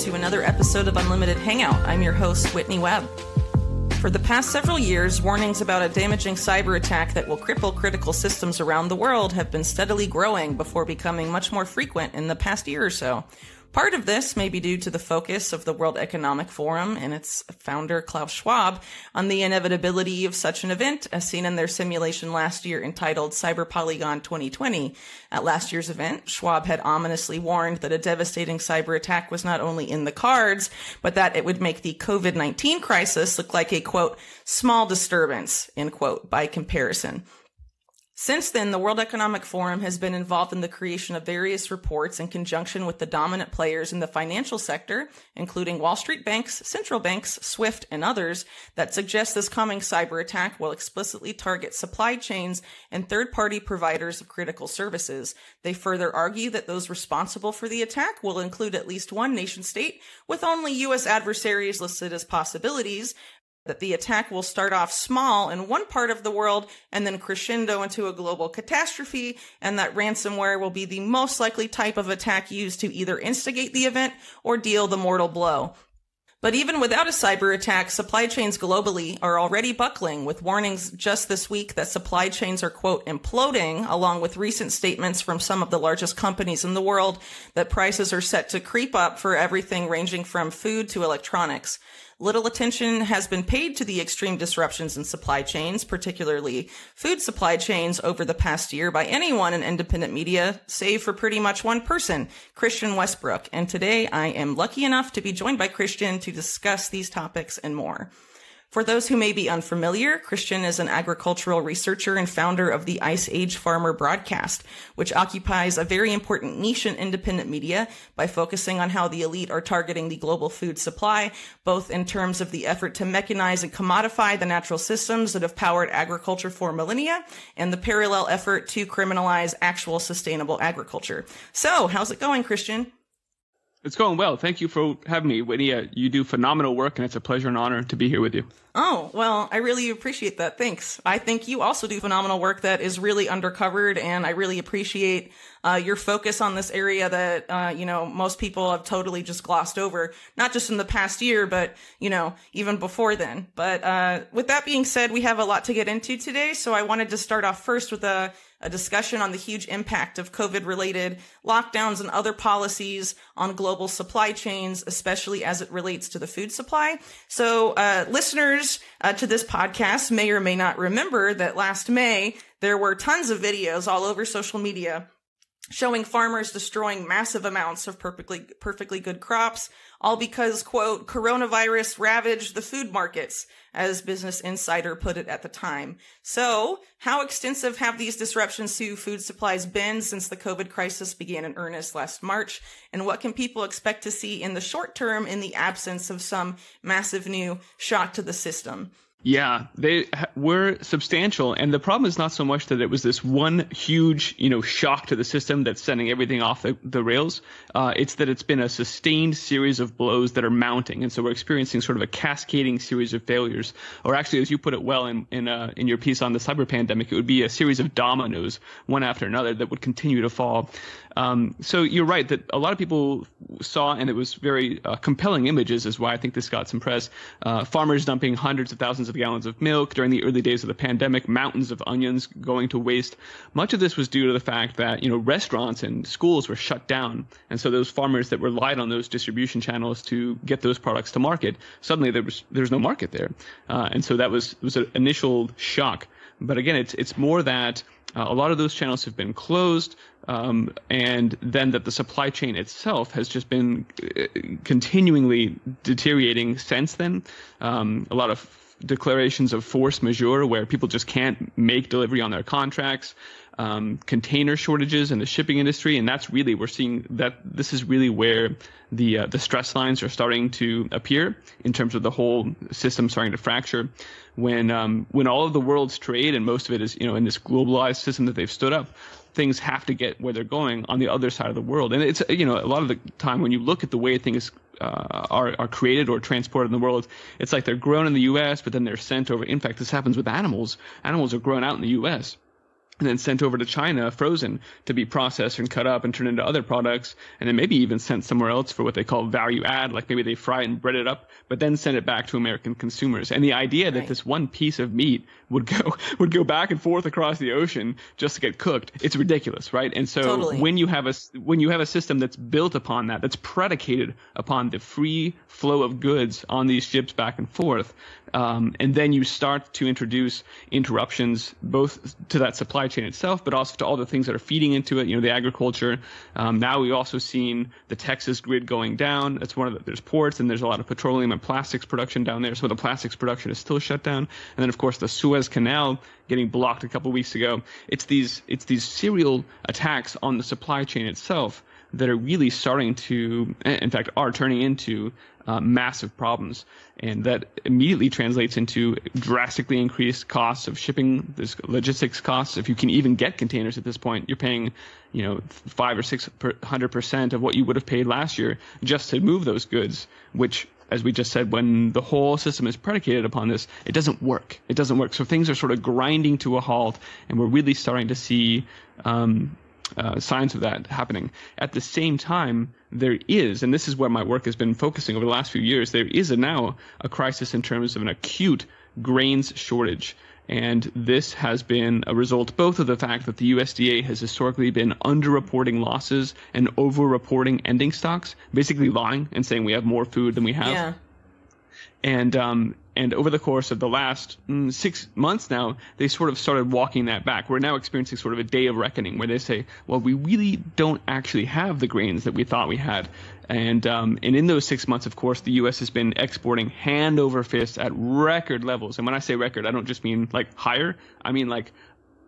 to another episode of Unlimited Hangout. I'm your host, Whitney Webb. For the past several years, warnings about a damaging cyber attack that will cripple critical systems around the world have been steadily growing before becoming much more frequent in the past year or so. Part of this may be due to the focus of the World Economic Forum and its founder, Klaus Schwab, on the inevitability of such an event, as seen in their simulation last year entitled Cyber Polygon 2020. At last year's event, Schwab had ominously warned that a devastating cyber attack was not only in the cards, but that it would make the COVID-19 crisis look like a quote, small disturbance, end quote, by comparison. Since then, the World Economic Forum has been involved in the creation of various reports in conjunction with the dominant players in the financial sector, including Wall Street banks, central banks, SWIFT, and others, that suggest this coming cyber attack will explicitly target supply chains and third party providers of critical services. They further argue that those responsible for the attack will include at least one nation state, with only U.S. adversaries listed as possibilities, that the attack will start off small in one part of the world and then crescendo into a global catastrophe, and that ransomware will be the most likely type of attack used to either instigate the event or deal the mortal blow. But even without a cyber attack, supply chains globally are already buckling with warnings just this week that supply chains are quote imploding along with recent statements from some of the largest companies in the world that prices are set to creep up for everything ranging from food to electronics. Little attention has been paid to the extreme disruptions in supply chains, particularly food supply chains over the past year by anyone in independent media, save for pretty much one person, Christian Westbrook. And today I am lucky enough to be joined by Christian to discuss these topics and more. For those who may be unfamiliar, Christian is an agricultural researcher and founder of the Ice Age Farmer broadcast, which occupies a very important niche in independent media by focusing on how the elite are targeting the global food supply, both in terms of the effort to mechanize and commodify the natural systems that have powered agriculture for millennia and the parallel effort to criminalize actual sustainable agriculture. So, how's it going, Christian? It's going well. Thank you for having me, Whitney. Uh, you do phenomenal work, and it's a pleasure and honor to be here with you. Oh, well, I really appreciate that. Thanks. I think you also do phenomenal work that is really undercovered, and I really appreciate uh, your focus on this area that, uh, you know, most people have totally just glossed over, not just in the past year, but, you know, even before then. But uh, with that being said, we have a lot to get into today, so I wanted to start off first with a a discussion on the huge impact of COVID related lockdowns and other policies on global supply chains, especially as it relates to the food supply. So, uh, listeners uh, to this podcast may or may not remember that last May, there were tons of videos all over social media showing farmers destroying massive amounts of perfectly perfectly good crops all because quote coronavirus ravaged the food markets as business insider put it at the time. So how extensive have these disruptions to food supplies been since the covid crisis began in earnest last march? And what can people expect to see in the short term in the absence of some massive new shock to the system yeah, they were substantial, and the problem is not so much that it was this one huge, you know, shock to the system that's sending everything off the, the rails. Uh, it's that it's been a sustained series of blows that are mounting, and so we're experiencing sort of a cascading series of failures. Or actually, as you put it well in in, uh, in your piece on the cyber pandemic, it would be a series of dominoes, one after another, that would continue to fall. Um, so you're right that a lot of people saw, and it was very uh, compelling images, is why I think this got some press. Uh, farmers dumping hundreds of thousands of gallons of milk during the early days of the pandemic, mountains of onions going to waste. Much of this was due to the fact that you know restaurants and schools were shut down, and so those farmers that relied on those distribution channels to get those products to market, suddenly there was there was no market there, uh, and so that was was an initial shock. But again, it's it's more that uh, a lot of those channels have been closed, um, and then that the supply chain itself has just been uh, continuingly deteriorating since then. Um, a lot of declarations of force majeure where people just can't make delivery on their contracts. Um, container shortages in the shipping industry, and that's really we're seeing that this is really where the uh, the stress lines are starting to appear in terms of the whole system starting to fracture. When um, when all of the world's trade and most of it is you know in this globalized system that they've stood up things have to get where they're going on the other side of the world. And it's you know a lot of the time when you look at the way things uh, are are created or transported in the world it's like they're grown in the US but then they're sent over. In fact this happens with animals. Animals are grown out in the US and then sent over to China frozen to be processed and cut up and turned into other products, and then maybe even sent somewhere else for what they call value add, like maybe they fry it and bread it up, but then send it back to American consumers. And the idea right. that this one piece of meat would go would go back and forth across the ocean just to get cooked, it's ridiculous, right? And so totally. when you have a when you have a system that's built upon that, that's predicated upon the free flow of goods on these ships back and forth, um, and then you start to introduce interruptions both to that supply chain itself, but also to all the things that are feeding into it. You know, the agriculture. Um, now we've also seen the Texas grid going down. That's one of the, there's ports and there's a lot of petroleum and plastics production down there. So the plastics production is still shut down. And then of course the Suez Canal getting blocked a couple weeks ago. It's these it's these serial attacks on the supply chain itself that are really starting to, in fact, are turning into uh, massive problems. And that immediately translates into drastically increased costs of shipping, this logistics costs. If you can even get containers at this point, you're paying, you know, five or six hundred percent of what you would have paid last year just to move those goods, which as we just said, when the whole system is predicated upon this, it doesn't work. It doesn't work. So things are sort of grinding to a halt, and we're really starting to see um, uh, signs of that happening. At the same time, there is, and this is where my work has been focusing over the last few years, there is a, now a crisis in terms of an acute grains shortage. And this has been a result both of the fact that the USDA has historically been underreporting losses and overreporting ending stocks, basically lying and saying we have more food than we have. Yeah. And um, and over the course of the last mm, six months now, they sort of started walking that back. We're now experiencing sort of a day of reckoning where they say, well, we really don't actually have the grains that we thought we had. And, um, and in those six months, of course, the U.S. has been exporting hand over fist at record levels. And when I say record, I don't just mean like higher, I mean like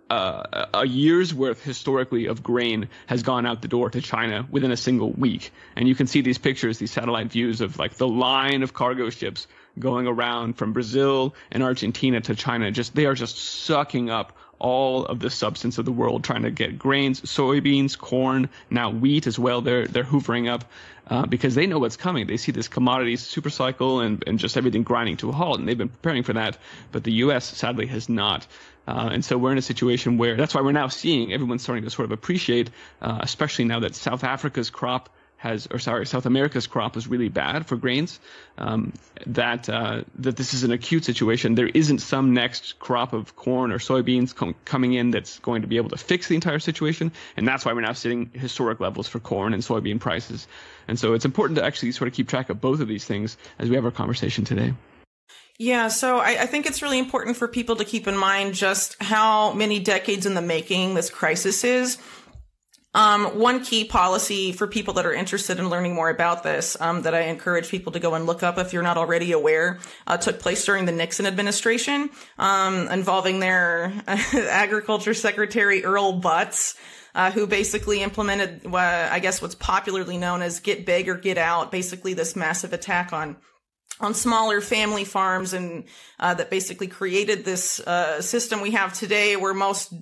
uh, a year's worth historically of grain has gone out the door to China within a single week. And you can see these pictures, these satellite views of like the line of cargo ships going around from Brazil and Argentina to China. Just they are just sucking up all of the substance of the world, trying to get grains, soybeans, corn, now wheat as well. They're they're hoovering up uh, because they know what's coming. They see this commodity super cycle and, and just everything grinding to a halt, and they've been preparing for that. But the U.S. sadly has not. Uh, and so we're in a situation where that's why we're now seeing everyone's starting to sort of appreciate, uh, especially now that South Africa's crop has, or sorry, South America's crop was really bad for grains. Um, that uh, that this is an acute situation. There isn't some next crop of corn or soybeans com- coming in that's going to be able to fix the entire situation, and that's why we're now sitting historic levels for corn and soybean prices. And so it's important to actually sort of keep track of both of these things as we have our conversation today. Yeah, so I, I, think it's really important for people to keep in mind just how many decades in the making this crisis is. Um, one key policy for people that are interested in learning more about this, um, that I encourage people to go and look up if you're not already aware, uh, took place during the Nixon administration, um, involving their agriculture secretary Earl Butz. Uh, who basically implemented, uh, I guess, what's popularly known as "get big or get out." Basically, this massive attack on on smaller family farms, and uh, that basically created this uh, system we have today, where most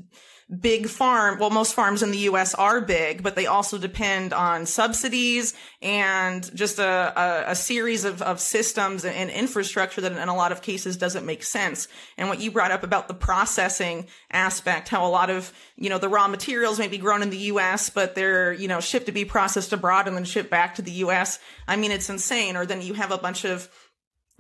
big farm, well, most farms in the U.S. are big, but they also depend on subsidies and just a, a, a series of, of systems and infrastructure that in a lot of cases doesn't make sense. And what you brought up about the processing aspect, how a lot of, you know, the raw materials may be grown in the U.S., but they're, you know, shipped to be processed abroad and then shipped back to the U.S. I mean, it's insane. Or then you have a bunch of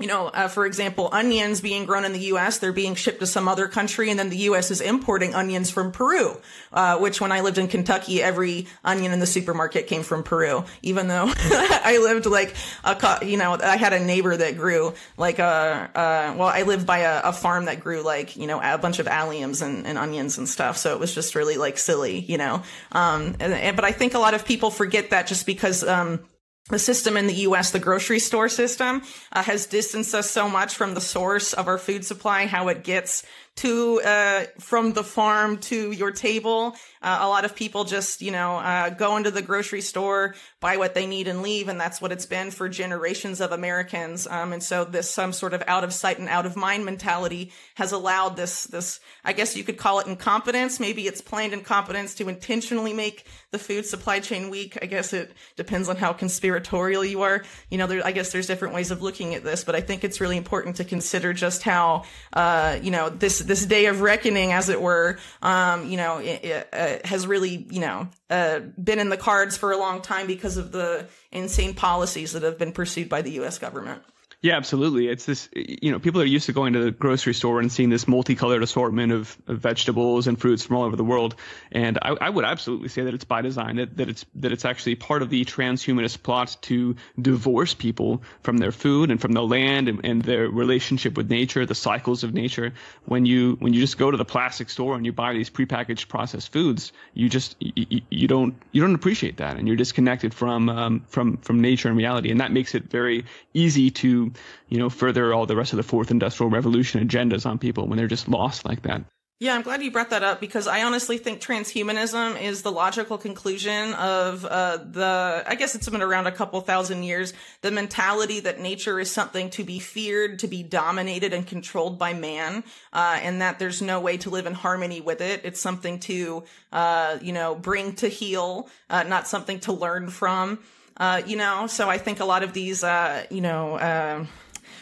you know, uh, for example, onions being grown in the U.S., they're being shipped to some other country, and then the U.S. is importing onions from Peru. Uh, which, when I lived in Kentucky, every onion in the supermarket came from Peru. Even though I lived like a, you know, I had a neighbor that grew like a, uh, well, I lived by a, a, farm that grew like you know a bunch of alliums and, and, onions and stuff. So it was just really like silly, you know. Um, and, and, but I think a lot of people forget that just because um, the system in the US, the grocery store system, uh, has distanced us so much from the source of our food supply, how it gets to uh, from the farm to your table. Uh, a lot of people just, you know, uh, go into the grocery store, buy what they need, and leave, and that's what it's been for generations of Americans. Um, and so this some sort of out of sight and out of mind mentality has allowed this this I guess you could call it incompetence. Maybe it's planned incompetence to intentionally make the food supply chain weak. I guess it depends on how conspiratorial you are. You know, there, I guess there's different ways of looking at this, but I think it's really important to consider just how, uh, you know, this this day of reckoning, as it were, um, you know, it, it, uh, has really, you know, uh, been in the cards for a long time because of the insane policies that have been pursued by the U.S. government. Yeah, absolutely. It's this, you know, people are used to going to the grocery store and seeing this multicolored assortment of, of vegetables and fruits from all over the world. And I, I, would absolutely say that it's by design, that, that it's that it's actually part of the transhumanist plot to divorce people from their food and from the land and, and their relationship with nature, the cycles of nature. When you when you just go to the plastic store and you buy these prepackaged processed foods, you just you, you don't you don't appreciate that, and you're disconnected from um, from from nature and reality, and that makes it very easy to you know, further all the rest of the fourth industrial revolution agendas on people when they're just lost like that. Yeah, I'm glad you brought that up because I honestly think transhumanism is the logical conclusion of uh, the, I guess it's been around a couple thousand years, the mentality that nature is something to be feared, to be dominated and controlled by man, uh, and that there's no way to live in harmony with it. It's something to, uh, you know, bring to heel, uh, not something to learn from. Uh, you know, so I think a lot of these, uh, you know, uh,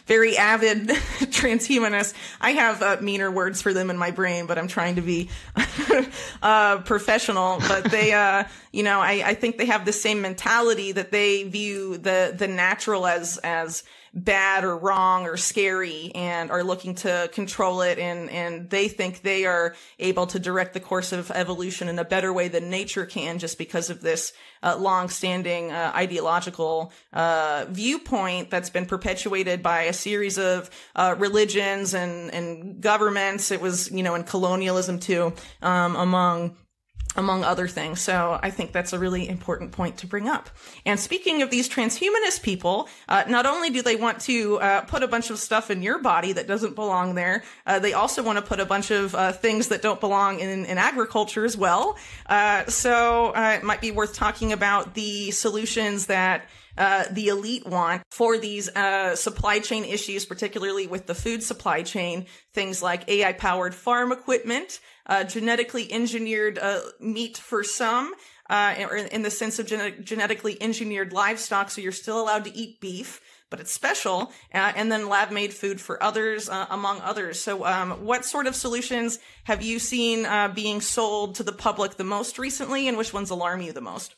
very avid transhumanists. I have uh, meaner words for them in my brain, but I'm trying to be uh, professional. But they, uh, you know, I, I think they have the same mentality that they view the the natural as as bad or wrong or scary and are looking to control it. And and they think they are able to direct the course of evolution in a better way than nature can just because of this uh, long-standing uh, ideological uh, viewpoint that's been perpetuated by a series of uh, religions and and governments. It was you know in colonialism too um, among among other things. So I think that's a really important point to bring up. And speaking of these transhumanist people, uh, not only do they want to uh, put a bunch of stuff in your body that doesn't belong there, uh, they also want to put a bunch of uh, things that don't belong in, in agriculture as well. Uh, so uh, it might be worth talking about the solutions that uh, the elite want for these uh, supply chain issues, particularly with the food supply chain. Things like AI powered farm equipment, uh, genetically engineered uh, meat for some, uh, or in the sense of gen- genetically engineered livestock, so you're still allowed to eat beef but it's special, uh, and then lab made food for others, uh, among others. So, um, what sort of solutions have you seen uh, being sold to the public the most recently, and which ones alarm you the most?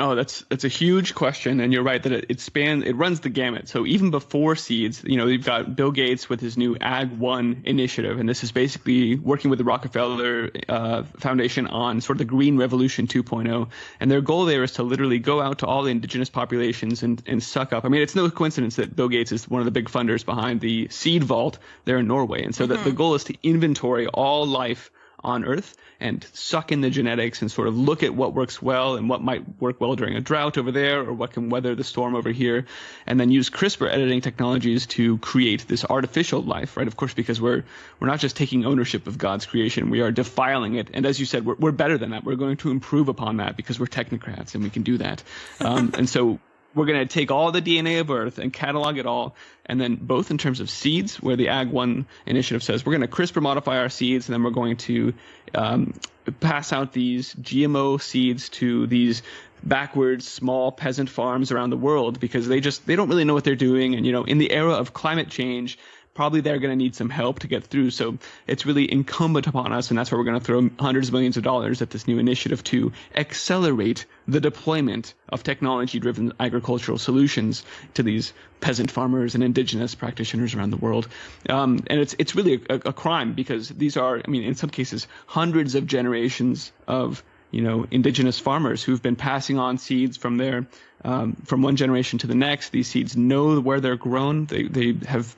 Oh, that's that's a huge question, and you're right that it, it spans it runs the gamut. So even before seeds, you know, you've got Bill Gates with his new Ag One initiative, and this is basically working with the Rockefeller uh, Foundation on sort of the Green Revolution 2.0. And their goal there is to literally go out to all the indigenous populations and and suck up. I mean, it's no coincidence that Bill Gates is one of the big funders behind the Seed Vault there in Norway, and so mm-hmm. the, the goal is to inventory all life on Earth and suck in the genetics and sort of look at what works well and what might work well during a drought over there or what can weather the storm over here, and then use CRISPR editing technologies to create this artificial life, right? Of course, because we're we're not just taking ownership of God's creation, we are defiling it. And as you said, we're, we're better than that. We're going to improve upon that because we're technocrats and we can do that. Um, and so we're going to take all the DNA of Earth and catalog it all. And then both in terms of seeds, where the Ag One initiative says we're going to CRISPR modify our seeds, and then we're going to um, pass out these GMO seeds to these backwards small peasant farms around the world because they just they don't really know what they're doing. And you know, in the era of climate change, probably they're going to need some help to get through. So it's really incumbent upon us, and that's where we're going to throw hundreds of millions of dollars at this new initiative to accelerate the deployment of technology-driven agricultural solutions to these peasant farmers and indigenous practitioners around the world. Um, and it's it's really a, a crime because these are, I mean, in some cases, hundreds of generations of you know, indigenous farmers who've been passing on seeds from their um, from one generation to the next. These seeds know where they're grown. They they have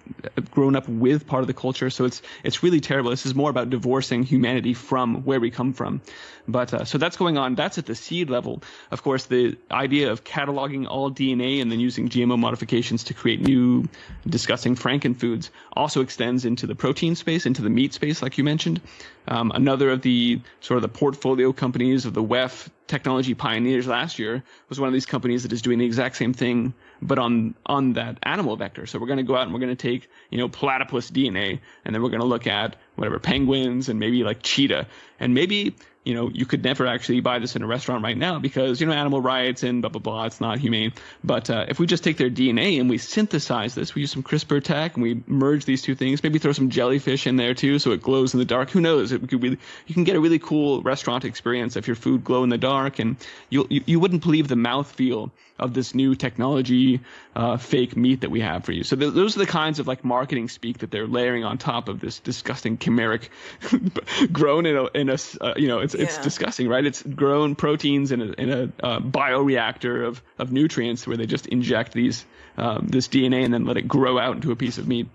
grown up with part of the culture. So it's it's really terrible. This is more about divorcing humanity from where we come from. But uh, so that's going on. That's at the seed level. Of course, the idea of cataloging all DNA and then using GMO modifications to create new, disgusting frankenfoods also extends into the protein space, into the meat space, like you mentioned. Um, another of the sort of the portfolio companies of the WEF technology pioneers last year was one of these companies that is doing the exact same thing, but on on that animal vector. So we're going to go out and we're going to take you know platypus DNA, and then we're going to look at whatever penguins and maybe like cheetah, and maybe you know, you could never actually buy this in a restaurant right now because, you know, animal rights and blah, blah, blah, it's not humane. But uh, if we just take their DNA and we synthesize this, we use some CRISPR tech and we merge these two things, maybe throw some jellyfish in there too so it glows in the dark. Who knows? It could be, you can get a really cool restaurant experience if your food glow in the dark and you, you, you wouldn't believe the mouth feel of this new technology uh, fake meat that we have for you. So th- those are the kinds of like marketing speak that they're layering on top of this disgusting chimeric grown in a, in a uh, you know, it's, yeah. it's disgusting, right? It's grown proteins in a, in a uh, bioreactor of, of nutrients where they just inject these um, this DNA and then let it grow out into a piece of meat.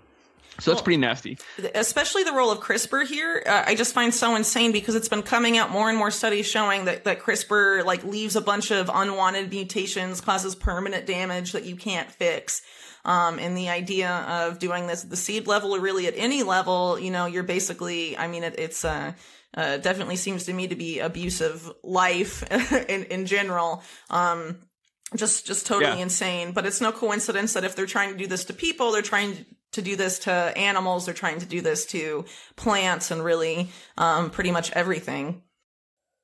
So that's pretty nasty. Especially the role of CRISPR here, uh, I just find so insane because it's been coming out more and more studies showing that, that CRISPR like leaves a bunch of unwanted mutations, causes permanent damage that you can't fix. Um, and the idea of doing this at the seed level or really at any level, you know, you're basically, I mean, it, it's, uh, uh, definitely seems to me to be abusive life in, in general. Um, just, just totally yeah. insane. But it's no coincidence that if they're trying to do this to people, they're trying to do this to animals. They're trying to do this to plants and really, um, pretty much everything.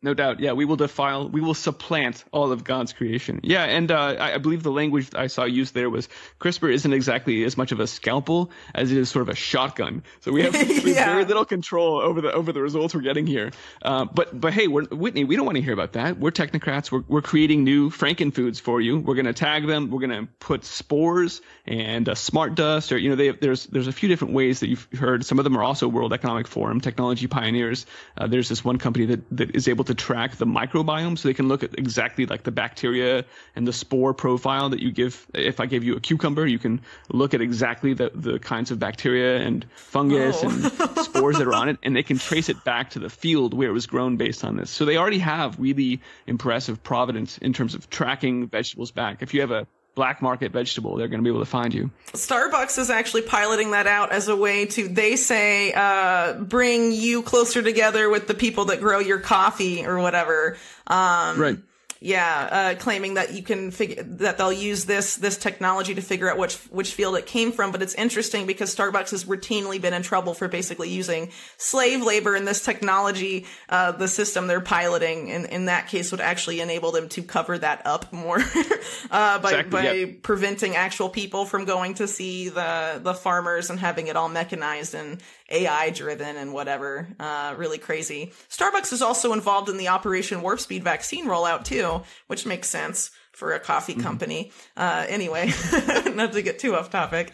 No doubt. Yeah, we will defile, we will supplant all of God's creation. Yeah, and uh, I, I, believe the language I saw used there was CRISPR isn't exactly as much of a scalpel as it is sort of a shotgun. So we have, we have very little control over the over the results we're getting here. Uh, but but hey, Whitney, we don't want to hear about that. We're technocrats. We're we're creating new frankenfoods for you. We're going to tag them. We're going to put spores and uh, smart dust, or you know, they, there's there's a few different ways that you've heard. Some of them are also World Economic Forum technology pioneers. Uh, there's this one company that that is able to to track the microbiome so they can look at exactly like the bacteria and the spore profile that you give. If i gave you a cucumber you can look at exactly the, the kinds of bacteria and fungus oh. and spores that are on it and they can trace it back to the field where it was grown based on this. So they already have really impressive providence in terms of tracking vegetables back. If you have a black market vegetable, they're going to be able to find you. Starbucks is actually piloting that out as a way to, they say, uh, bring you closer together with the people that grow your coffee or whatever. Um, right. Yeah, uh, claiming that you can figure that they'll use this this technology to figure out which which field it came from. But it's interesting because Starbucks has routinely been in trouble for basically using slave labor in this technology. Uh, the system they're piloting in in that case would actually enable them to cover that up more uh, by exactly, by yep. preventing actual people from going to see the the farmers and having it all mechanized and AI driven and whatever. Uh, really crazy. Starbucks is also involved in the Operation Warp Speed vaccine rollout too, which makes sense for a coffee mm-hmm. company. Uh, anyway, not to get too off topic.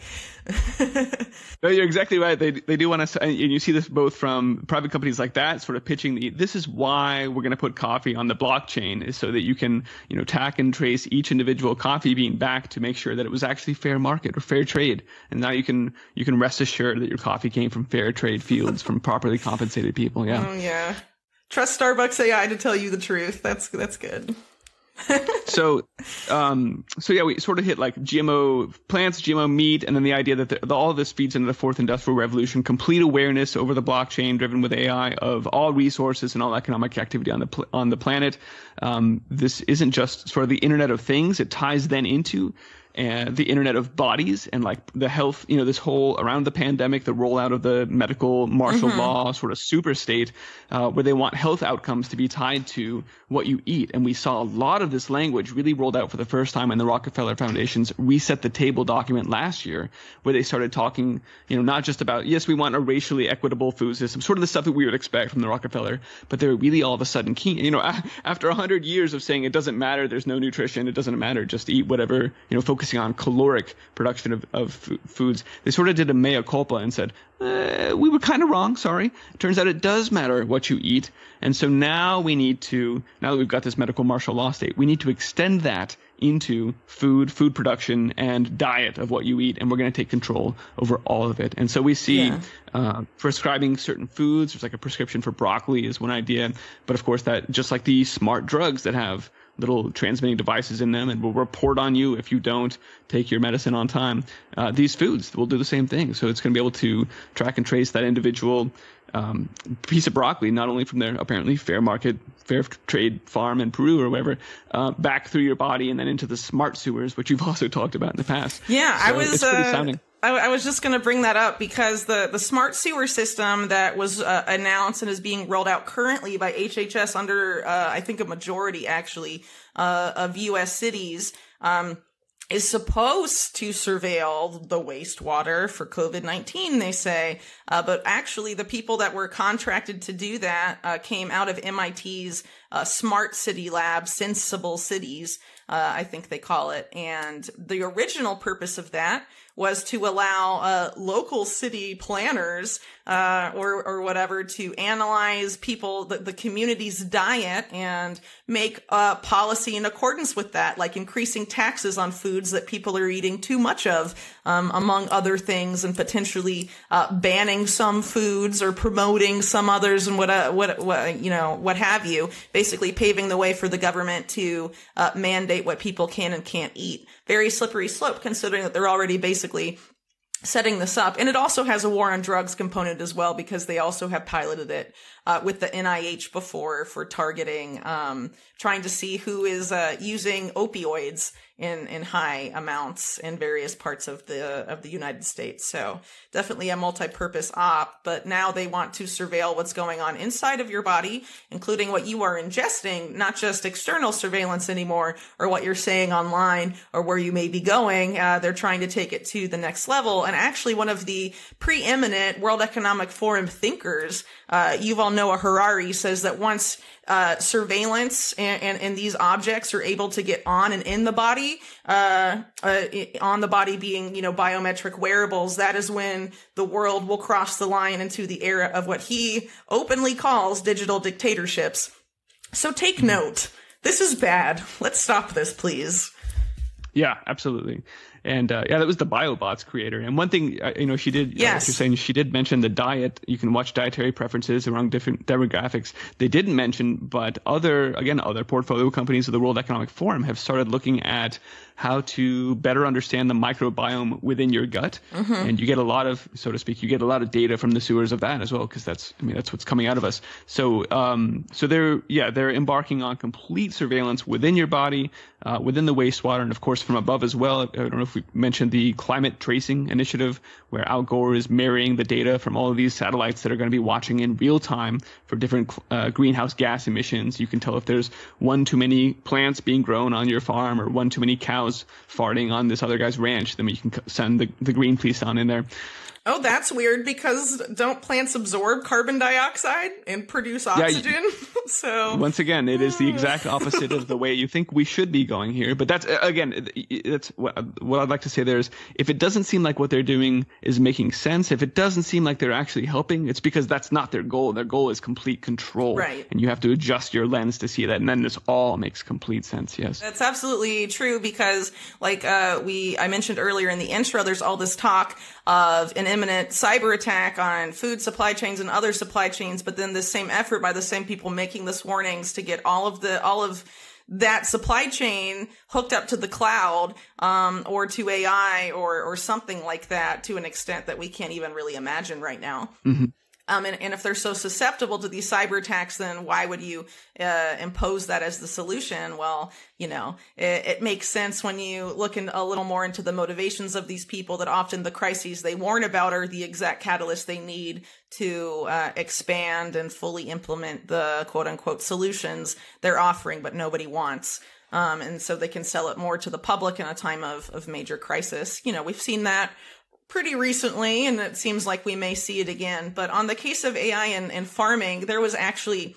no, you're exactly right. They they do want to, and you see this both from private companies like that, sort of pitching the. This is why we're going to put coffee on the blockchain, is so that you can, you know, track and trace each individual coffee bean back to make sure that it was actually fair market or fair trade, and now you can you can rest assured that your coffee came from fair trade fields from properly compensated people. Yeah. Oh yeah. Trust Starbucks AI to tell you the truth. That's that's good so, um, so yeah, we sort of hit like GMO plants, GMO meat, and then the idea that the, the, all of this feeds into the fourth industrial revolution, complete awareness over the blockchain driven with AI of all resources and all economic activity on the pl- on the planet. Um, this isn't just sort of the Internet of Things; it ties then into and the internet of bodies and like the health, you know, this whole around the pandemic, the rollout of the medical martial mm-hmm. law sort of super state, uh, where they want health outcomes to be tied to what you eat. And we saw a lot of this language really rolled out for the first time in the Rockefeller Foundation's Reset the Table document last year, where they started talking, you know, not just about, yes, we want a racially equitable food system, sort of the stuff that we would expect from the Rockefeller, but they were really all of a sudden keen, you know, after a hundred years of saying it doesn't matter, there's no nutrition, it doesn't matter, just eat whatever, you know, focus focusing on caloric production of, of foods, they sort of did a mea culpa and said, eh, we were kind of wrong, sorry. It turns out it does matter what you eat. And so now we need to, now that we've got this medical martial law state, we need to extend that into food, food production, and diet of what you eat, and we're going to take control over all of it. And so we see yeah. uh, prescribing certain foods. There's like a prescription for broccoli is one idea, but of course that just like the smart drugs that have little transmitting devices in them and will report on you if you don't take your medicine on time. Uh, these foods will do the same thing. So it's going to be able to track and trace that individual um, piece of broccoli, not only from their apparently fair market, fair trade farm in Peru or wherever, uh, back through your body and then into the smart sewers, which you've also talked about in the past. Yeah, so I was. It's pretty uh, I, I was just going to bring that up because the, the smart sewer system that was uh, announced and is being rolled out currently by HHS under, uh, I think, a majority actually uh, of U.S. cities. Um, is supposed to surveil the wastewater for COVID-19, they say. Uh, but actually, the people that were contracted to do that uh, came out of MIT's uh, Smart City Lab, Senseable Cities, uh, I think they call it. And the original purpose of that was to allow uh, local city planners uh, or or whatever to analyze people the, the community's diet and make a policy in accordance with that, like increasing taxes on foods that people are eating too much of, um, among other things, and potentially uh, banning some foods or promoting some others and what uh, what what you know what have you. Basically, paving the way for the government to uh, mandate what people can and can't eat. Very slippery slope, considering that they're already basically setting this up. And it also has a war on drugs component as well because they also have piloted it uh, with the NIH before for targeting, um, trying to see who is uh, using opioids in in high amounts in various parts of the of the United States. So definitely a multi-purpose op, but now they want to surveil what's going on inside of your body, including what you are ingesting, not just external surveillance anymore or what you're saying online or where you may be going. Uh, they're trying to take it to the next level. And actually one of the preeminent World Economic Forum thinkers, uh, Yuval Noah Harari says that once uh, surveillance and, and, and, these objects are able to get on and in the body, uh, uh, on the body being, you know, biometric wearables, that is when the world will cross the line into the era of what he openly calls digital dictatorships. So take note. This is bad. Let's stop this, please. Yeah, absolutely. And uh, yeah, that was the BioBots creator. And one thing, uh, you know, she did, yes. you're saying she did mention the diet. You can watch dietary preferences around different demographics. They didn't mention, but other, again, other portfolio companies of the World Economic Forum have started looking at how to better understand the microbiome within your gut. Mm-hmm. And you get a lot of, so to speak, you get a lot of data from the sewers of that as well, because that's, I mean, that's what's coming out of us. So, um, so they're, yeah, they're embarking on complete surveillance within your body, uh, within the wastewater, and of course from above as well. I don't know if we mentioned the climate tracing initiative, where Al Gore is marrying the data from all of these satellites that are going to be watching in real time for different uh, greenhouse gas emissions. You can tell if there's one too many plants being grown on your farm or one too many cows cows farting on this other guy's ranch, then we can send the, the Greenpeace on in there. Oh, that's weird because don't plants absorb carbon dioxide and produce oxygen? Yeah, so once again, it is the exact opposite of the way you think we should be going here. But that's again, that's what, what I'd like to say. There is if it doesn't seem like what they're doing is making sense, if it doesn't seem like they're actually helping, it's because that's not their goal. Their goal is complete control, right? And you have to adjust your lens to see that, and then this all makes complete sense. Yes, that's absolutely true because, like uh, we I mentioned earlier in the intro, there's all this talk of an imminent cyber attack on food supply chains and other supply chains, but then the same effort by the same people making this warnings to get all of the all of that supply chain hooked up to the cloud um, or to AI or or something like that to an extent that we can't even really imagine right now. Mm-hmm. Um, and, and if they're so susceptible to these cyber attacks, then why would you uh, impose that as the solution? Well, you know, it, it, makes sense when you look in a little more into the motivations of these people that often the crises they warn about are the exact catalyst they need to uh, expand and fully implement the quote unquote solutions they're offering, but nobody wants. Um, and so they can sell it more to the public in a time of, of major crisis. You know, we've seen that pretty recently, and it seems like we may see it again. But on the case of AI and, and farming, there was actually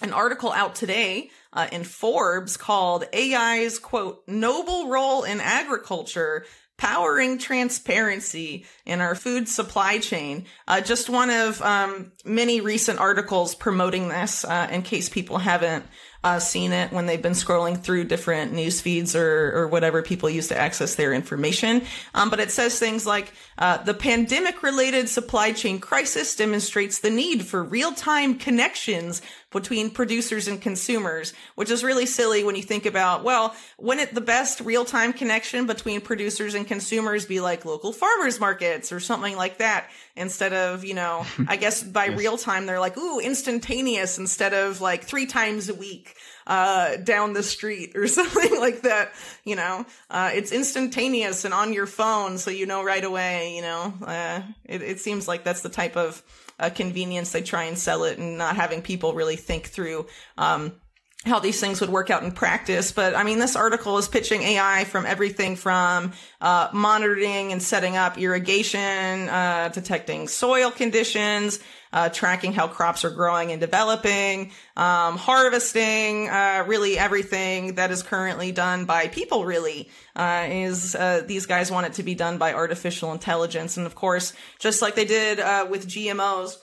an article out today uh, in Forbes called AI's quote, noble role in agriculture powering transparency in our food supply chain. Uh, just one of um, many recent articles promoting this, uh, in case people haven't uh, seen it when they've been scrolling through different news feeds or, or whatever people use to access their information. Um, but it says things like uh, the pandemic related supply chain crisis demonstrates the need for real time connections between producers and consumers, which is really silly when you think about, well, wouldn't the best real time connection between producers and consumers be like local farmers markets or something like that? Instead of, you know, I guess by yes. real time, they're like, ooh, instantaneous instead of like three times a week. uh, down the street or something like that. You know, uh, it's instantaneous and on your phone, so you know right away. You know, uh, it, it seems like that's the type of uh, convenience they try and sell it, and not having people really think through. Um, how these things would work out in practice. But I mean, this article is pitching AI from everything from uh, monitoring and setting up irrigation, uh, detecting soil conditions, uh, tracking how crops are growing and developing, um, harvesting, uh, really everything that is currently done by people. Really, uh, is uh, these guys want it to be done by artificial intelligence, and of course, just like they did with GMOs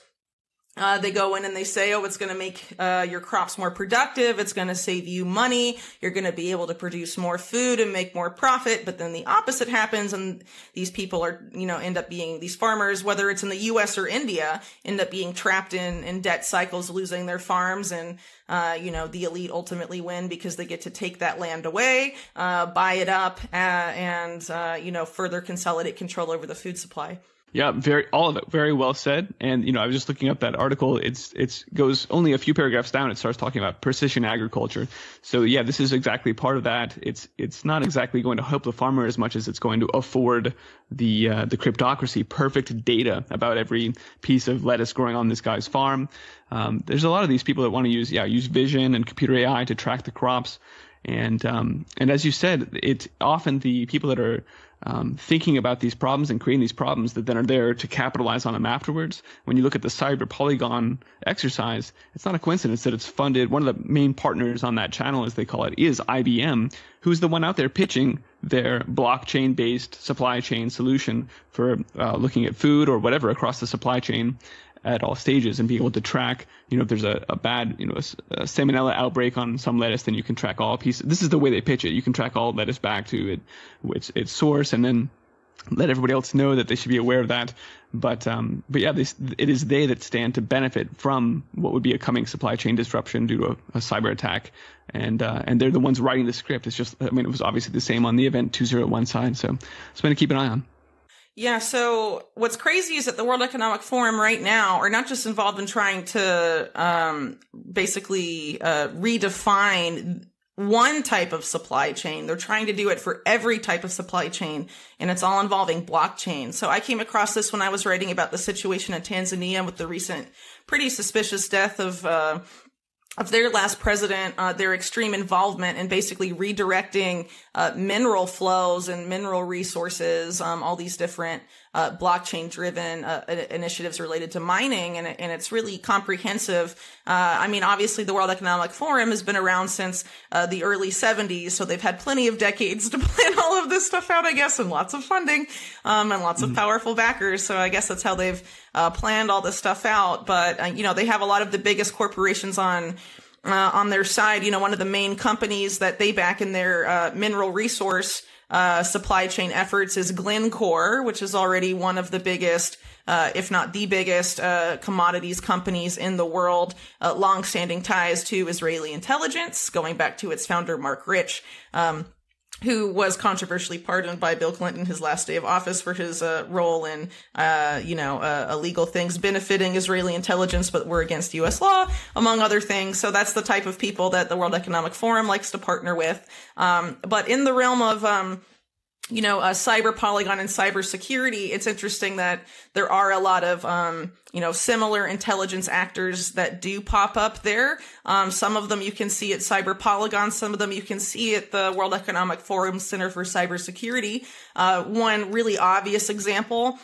uh, they go in and they say, oh, it's going to make uh, your crops more productive. It's going to save you money. You're going to be able to produce more food and make more profit. But then the opposite happens, and these people are, you know, end up being these farmers, whether it's in the U.S. or India, end up being trapped in in debt cycles, losing their farms, and uh, you know, the elite ultimately win because they get to take that land away, uh, buy it up, uh, and uh, you know, further consolidate control over the food supply. Yeah, very all of it very well said. And you know, I was just looking up that article. It's it's goes only a few paragraphs down. It starts talking about precision agriculture. So yeah, this is exactly part of that. It's it's not exactly going to help the farmer as much as it's going to afford the uh, the cryptocracy perfect data about every piece of lettuce growing on this guy's farm. Um, there's a lot of these people that want to use yeah use vision and computer AI to track the crops. And um, and as you said, it's often the people that are um, thinking about these problems and creating these problems that then are there to capitalize on them afterwards. When you look at the Cyber Polygon exercise, it's not a coincidence that it's funded. One of the main partners on that channel, as they call it, is IBM, who's the one out there pitching their blockchain based supply chain solution for uh, looking at food or whatever across the supply chain at all stages and be able to track, you know, if there's a, a bad, you know, a, a, salmonella outbreak on some lettuce, then you can track all pieces. This is the way they pitch it. You can track all lettuce back to it, its, its source, and then let everybody else know that they should be aware of that. But um, but yeah, this, it is they that stand to benefit from what would be a coming supply chain disruption due to a, a cyber attack, and uh, and they're the ones writing the script. It's just I mean it was obviously the same on the event 201 side, so it's something to keep an eye on. Yeah, so what's crazy is that the World Economic Forum right now are not just involved in trying to um, basically uh, redefine one type of supply chain. They're trying to do it for every type of supply chain, and it's all involving blockchain. So I came across this when I was writing about the situation in Tanzania with the recent pretty suspicious death of uh, of their last president, uh, their extreme involvement in basically redirecting uh, mineral flows and mineral resources, um, all these different uh, blockchain driven uh, initiatives related to mining, and, and it's really comprehensive. Uh, I mean, obviously, the World Economic Forum has been around since uh, the early 70s, so they've had plenty of decades to plan all of this stuff out, I guess, and lots of funding um, and lots mm-hmm. of powerful backers. So I guess that's how they've uh, planned all this stuff out. But uh, you know, they have a lot of the biggest corporations on. Uh, on their side, you know, one of the main companies that they back in their uh, mineral resource uh, supply chain efforts is Glencore, which is already one of the biggest, uh, if not the biggest, uh, commodities companies in the world. Uh, long-standing ties to Israeli intelligence, going back to its founder Marc Rich. Um, who was controversially pardoned by Bill Clinton his last day of office for his uh, role in, uh, you know, uh, illegal things benefiting Israeli intelligence, but were against U.S. law, among other things. So that's the type of people that the World Economic Forum likes to partner with. Um, but in the realm of um, you know, cyber polygon and cyber security, it's interesting that there are a lot of, um, you know, similar intelligence actors that do pop up there. Um, some of them you can see at Cyber Polygon. Some of them you can see at the World Economic Forum Center for Cybersecurity. Uh, one really obvious example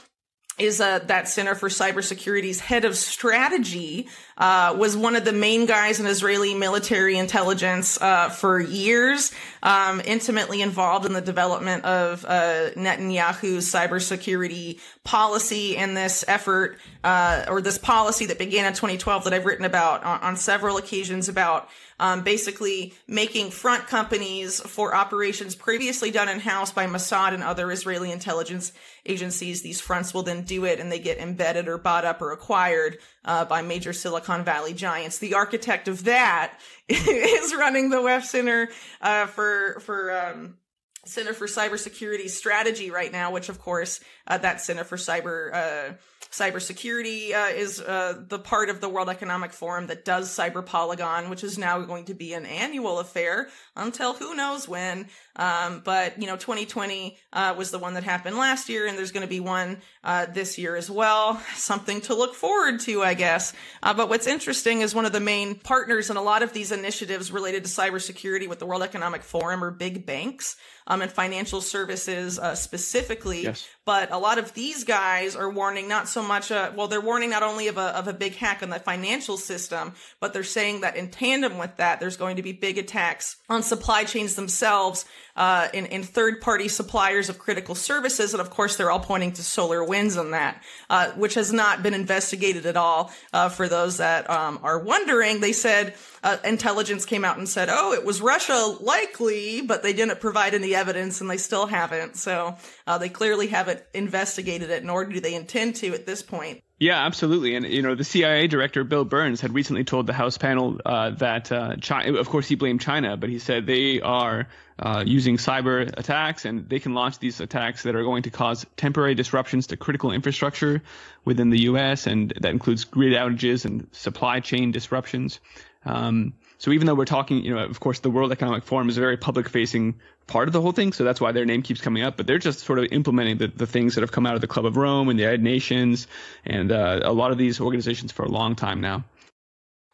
is uh, that Center for Cybersecurity's head of strategy uh, was one of the main guys in Israeli military intelligence uh, for years, um, intimately involved in the development of uh, Netanyahu's cybersecurity policy and this effort uh, or this policy that began in 2012 that I've written about on, on several occasions about um, basically making front companies for operations previously done in house by Mossad and other Israeli intelligence agencies. These fronts will then do it and they get embedded or bought up or acquired uh, by major Silicon Valley giants. The architect of that is running the WEF Center uh, for for um, Center for Cybersecurity Strategy right now, which of course uh, that Center for Cyber uh, cybersecurity uh, is uh, the part of the World Economic Forum that does Cyber Polygon, which is now going to be an annual affair until who knows when. Um, but you know, 2020 uh, was the one that happened last year, and there's going to be one uh, this year as well. Something to look forward to, I guess. Uh, but what's interesting is one of the main partners in a lot of these initiatives related to cybersecurity with the World Economic Forum are big banks um, and financial services uh, specifically. Yes. But a lot of these guys are warning not so much, uh, well, they're warning not only of a, of a big hack on the financial system, but they're saying that in tandem with that, there's going to be big attacks on supply chains themselves uh, third party suppliers of critical services. And of course, they're all pointing to SolarWinds on that, uh, which has not been investigated at all. Uh, for those that um, are wondering, they said uh, intelligence came out and said, oh, it was Russia likely, but they didn't provide any evidence and they still haven't. So uh, they clearly haven't investigated it, nor do they intend to at this point. Yeah, absolutely. And, you know, the CIA director, Bill Burns, had recently told the House panel uh, that uh, China, of course, he blamed China, but he said they are uh, using cyber attacks and they can launch these attacks that are going to cause temporary disruptions to critical infrastructure within the U.S., and that includes grid outages and supply chain disruptions. Um, so even though we're talking, you know, of course, the World Economic Forum is a very public facing part of the whole thing. So that's why their name keeps coming up. But they're just sort of implementing the, the things that have come out of the Club of Rome and the United Nations and uh, a lot of these organizations for a long time now.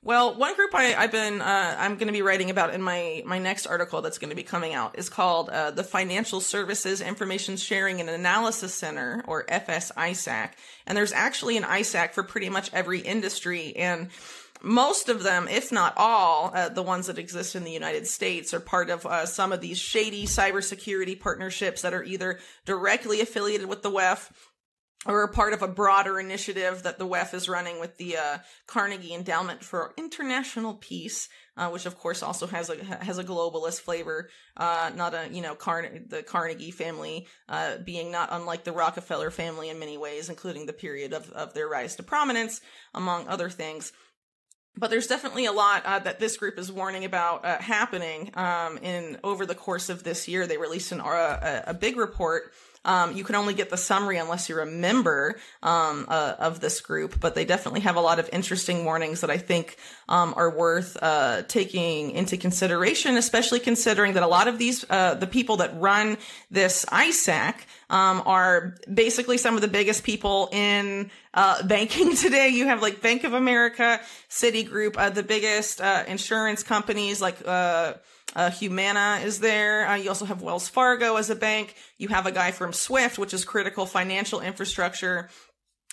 Well, one group I, have been uh, I'm going to be writing about in my my next article that's going to be coming out is called uh, the Financial Services Information Sharing and Analysis Center or FS-ISAC, and there's actually an ISAC for pretty much every industry and most of them, if not all, uh, the ones that exist in the United States are part of uh, some of these shady cybersecurity partnerships that are either directly affiliated with the WEF or are part of a broader initiative that the WEF is running with the uh, Carnegie Endowment for International Peace, uh, which of course also has a has a globalist flavor. Uh, not a you know Car- the Carnegie family uh, being not unlike the Rockefeller family in many ways, including the period of of their rise to prominence, among other things but there's definitely a lot uh, that this group is warning about uh, happening um, in over the course of this year. They released an, uh, a, a big report um, you can only get the summary unless you're a member um, uh, of this group, but they definitely have a lot of interesting warnings that I think um, are worth uh, taking into consideration, especially considering that a lot of these, uh, the people that run this ISAC, um, are basically some of the biggest people in uh, banking today. You have like Bank of America, Citigroup, uh, the biggest uh, insurance companies like uh, Humana is there. Uh, you also have Wells Fargo as a bank. You have a guy from Swift, which is critical financial infrastructure.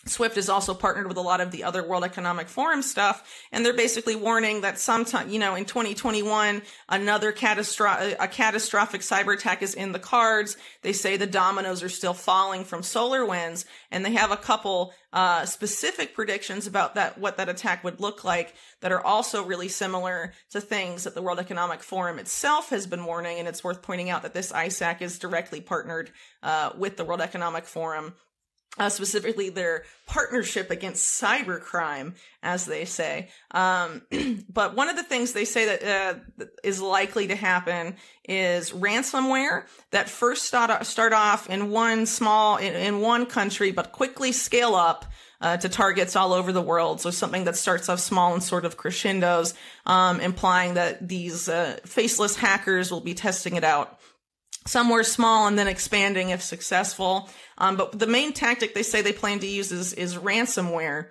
Swift is also partnered with a lot of the other World Economic Forum stuff, and they're basically warning that sometime, you know, in 2021, another catastrophic, a catastrophic cyber attack is in the cards. They say the dominoes are still falling from SolarWinds, and they have a couple uh, specific predictions about that, what that attack would look like that are also really similar to things that the World Economic Forum itself has been warning. And it's worth pointing out that this ISAC is directly partnered uh, with the World Economic Forum uh, specifically their partnership against cybercrime, as they say. Um, but one of the things they say that uh, is likely to happen is ransomware that first start, start off in one small, in, in one country, but quickly scale up uh, to targets all over the world. So something that starts off small and sort of crescendos, um, implying that these uh, faceless hackers will be testing it out somewhere small and then expanding if successful. Um, but the main tactic they say they plan to use is, is ransomware.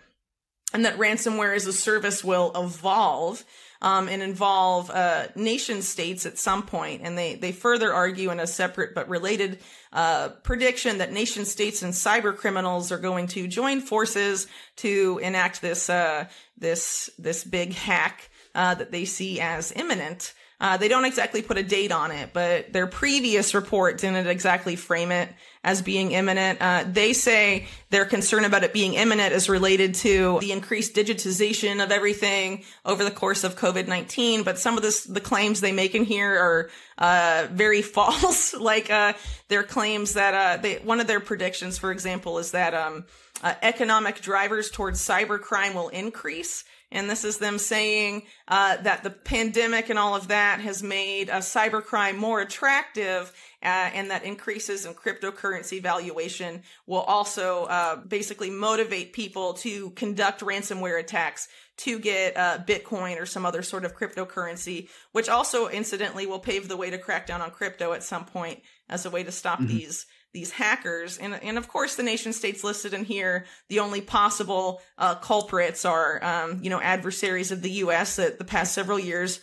And that ransomware as a service will evolve um, and involve uh, nation states at some point. And they, they further argue in a separate but related uh, prediction that nation states and cyber criminals are going to join forces to enact this uh, this this big hack uh, that they see as imminent. Uh, they don't exactly put a date on it, but their previous report didn't exactly frame it as being imminent. Uh, they say their concern about it being imminent is related to the increased digitization of everything over the course of COVID-19. But some of this, the claims they make in here are, uh, very false. like, uh, their claims that, uh, they, one of their predictions, for example, is that, um, uh, economic drivers towards cybercrime will increase And this is them saying uh, that the pandemic and all of that has made uh, cybercrime more attractive, uh, and that increases in cryptocurrency valuation will also uh, basically motivate people to conduct ransomware attacks to get uh, Bitcoin or some other sort of cryptocurrency, which also incidentally will pave the way to crack down on crypto at some point as a way to stop mm-hmm. these these hackers. And, and of course, the nation states listed in here, the only possible uh, culprits are, um, you know, adversaries of the U.S. that the past several years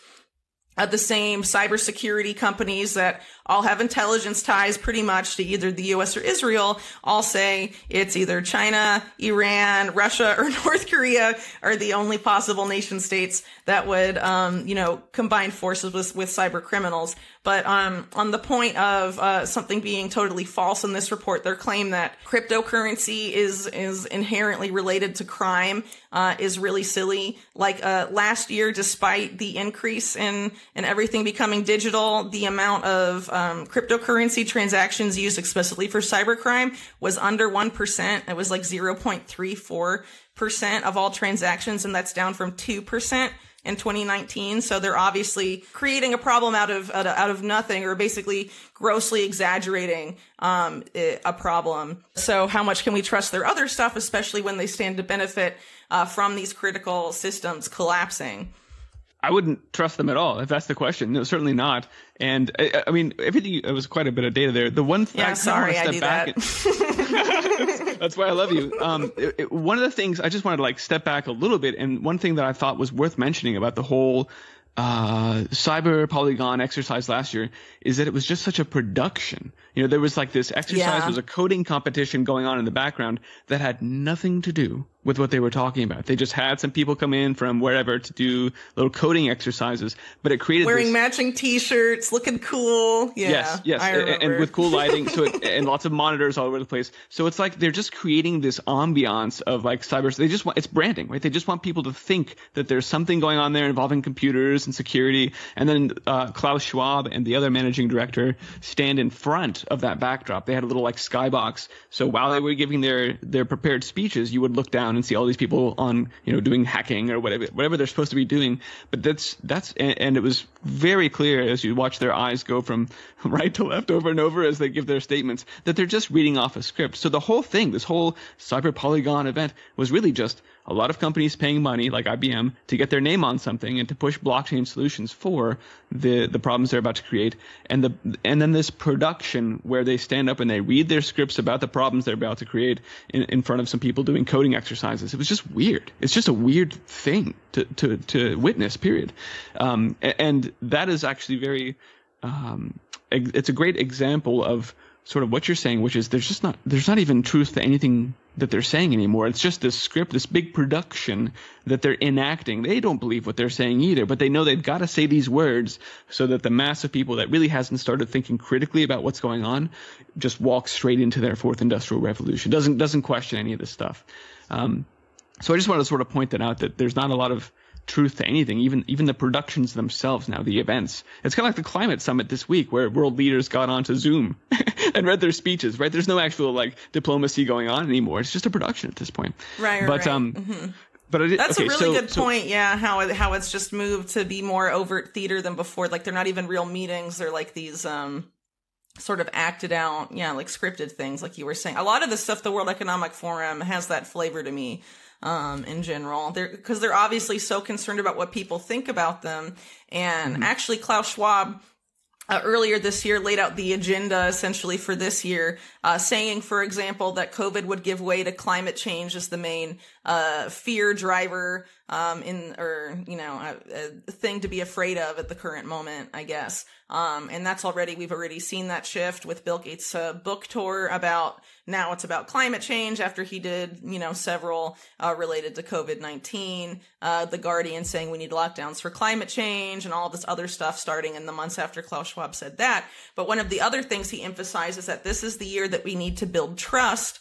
uh, the same cybersecurity companies that all have intelligence ties pretty much to either the US or Israel all say it's either China, Iran, Russia, or North Korea are the only possible nation states that would, um, you know, combine forces with, with cyber criminals. But um, on the point of uh, something being totally false in this report, their claim that cryptocurrency is is inherently related to crime uh, is really silly. Like uh, last year, despite the increase in in everything becoming digital, the amount of um, cryptocurrency transactions used explicitly for cybercrime was under one percent. It was like zero point three four percent of all transactions, and that's down from two percent in 2019. So they're obviously creating a problem out of out of nothing, or basically grossly exaggerating um, a problem. So how much can we trust their other stuff, especially when they stand to benefit uh, from these critical systems collapsing? I wouldn't trust them at all if that's the question. No, certainly not. And I, I mean, everything. It was quite a bit of data there. The one thing. Yeah, sorry, I, I do that. And, that's why I love you. Um, it, it, one of the things I just wanted to like step back a little bit, and one thing that I thought was worth mentioning about the whole uh, cyber polygon exercise last year is that it was just such a production. You know, there was like this exercise yeah. was a coding competition going on in the background that had nothing to do with what they were talking about. They just had some people come in from wherever to do little coding exercises, but it created wearing this, matching T-shirts, looking cool. Yeah, yes, yes, and, and, with cool lighting, so it, and lots of monitors all over the place. So it's like they're just creating this ambiance of like cyber. They just want it's branding, right? They just want people to think that there's something going on there involving computers and security. And then uh, Klaus Schwab and the other managing director stand in front of that backdrop. They had a little like skybox, so while they were giving their their prepared speeches, you would look down and see all these people on, you know, doing hacking or whatever, whatever they're supposed to be doing. But that's, that's, and, and it was very clear as you watch their eyes go from right to left over and over as they give their statements that they're just reading off a script. So the whole thing, this whole cyber polygon event was really just a lot of companies paying money like IBM to get their name on something and to push blockchain solutions for the the problems they're about to create. And the and then this production where they stand up and they read their scripts about the problems they're about to create in, in front of some people doing coding exercises. It was just weird. It's just a weird thing to to to witness period. Um, and that is actually very um, it's a great example of sort of what you're saying, which is there's just not there's not even truth to anything that they're saying anymore. It's just this script, this big production that they're enacting. They don't believe what they're saying either, but they know they've got to say these words so that the mass of people that really hasn't started thinking critically about what's going on just walks straight into their fourth industrial revolution. Doesn't doesn't question any of this stuff. Um, so I just wanted to sort of point that out that there's not a lot of truth to anything, even even the productions themselves now, the events. It's kind of like the climate summit this week where world leaders got onto Zoom and read their speeches, right? There's no actual like diplomacy going on anymore. It's just a production at this point. Right, right. But um mm-hmm. But it, that's okay, a really so, good so, point. Yeah, how it, how it's just moved to be more overt theater than before. Like they're not even real meetings; they're like these um, sort of acted out, yeah, like scripted things, like you were saying. A lot of the stuff the World Economic Forum has that flavor to me um, in general. They're because they're obviously so concerned about what people think about them. And mm-hmm. actually, Klaus Schwab uh, earlier this year laid out the agenda essentially for this year, uh, saying, for example, that COVID would give way to climate change as the main uh, fear driver um, in or you know a, a, thing to be afraid of at the current moment, I guess. Um, and that's already we've already seen that shift with Bill Gates' uh, book tour about now it's about climate change after he did you know several uh, related to COVID nineteen. Uh, the Guardian saying we need lockdowns for climate change and all this other stuff starting in the months after Klaus Schwab said that. But one of the other things he emphasizes that this is the year that we need to build trust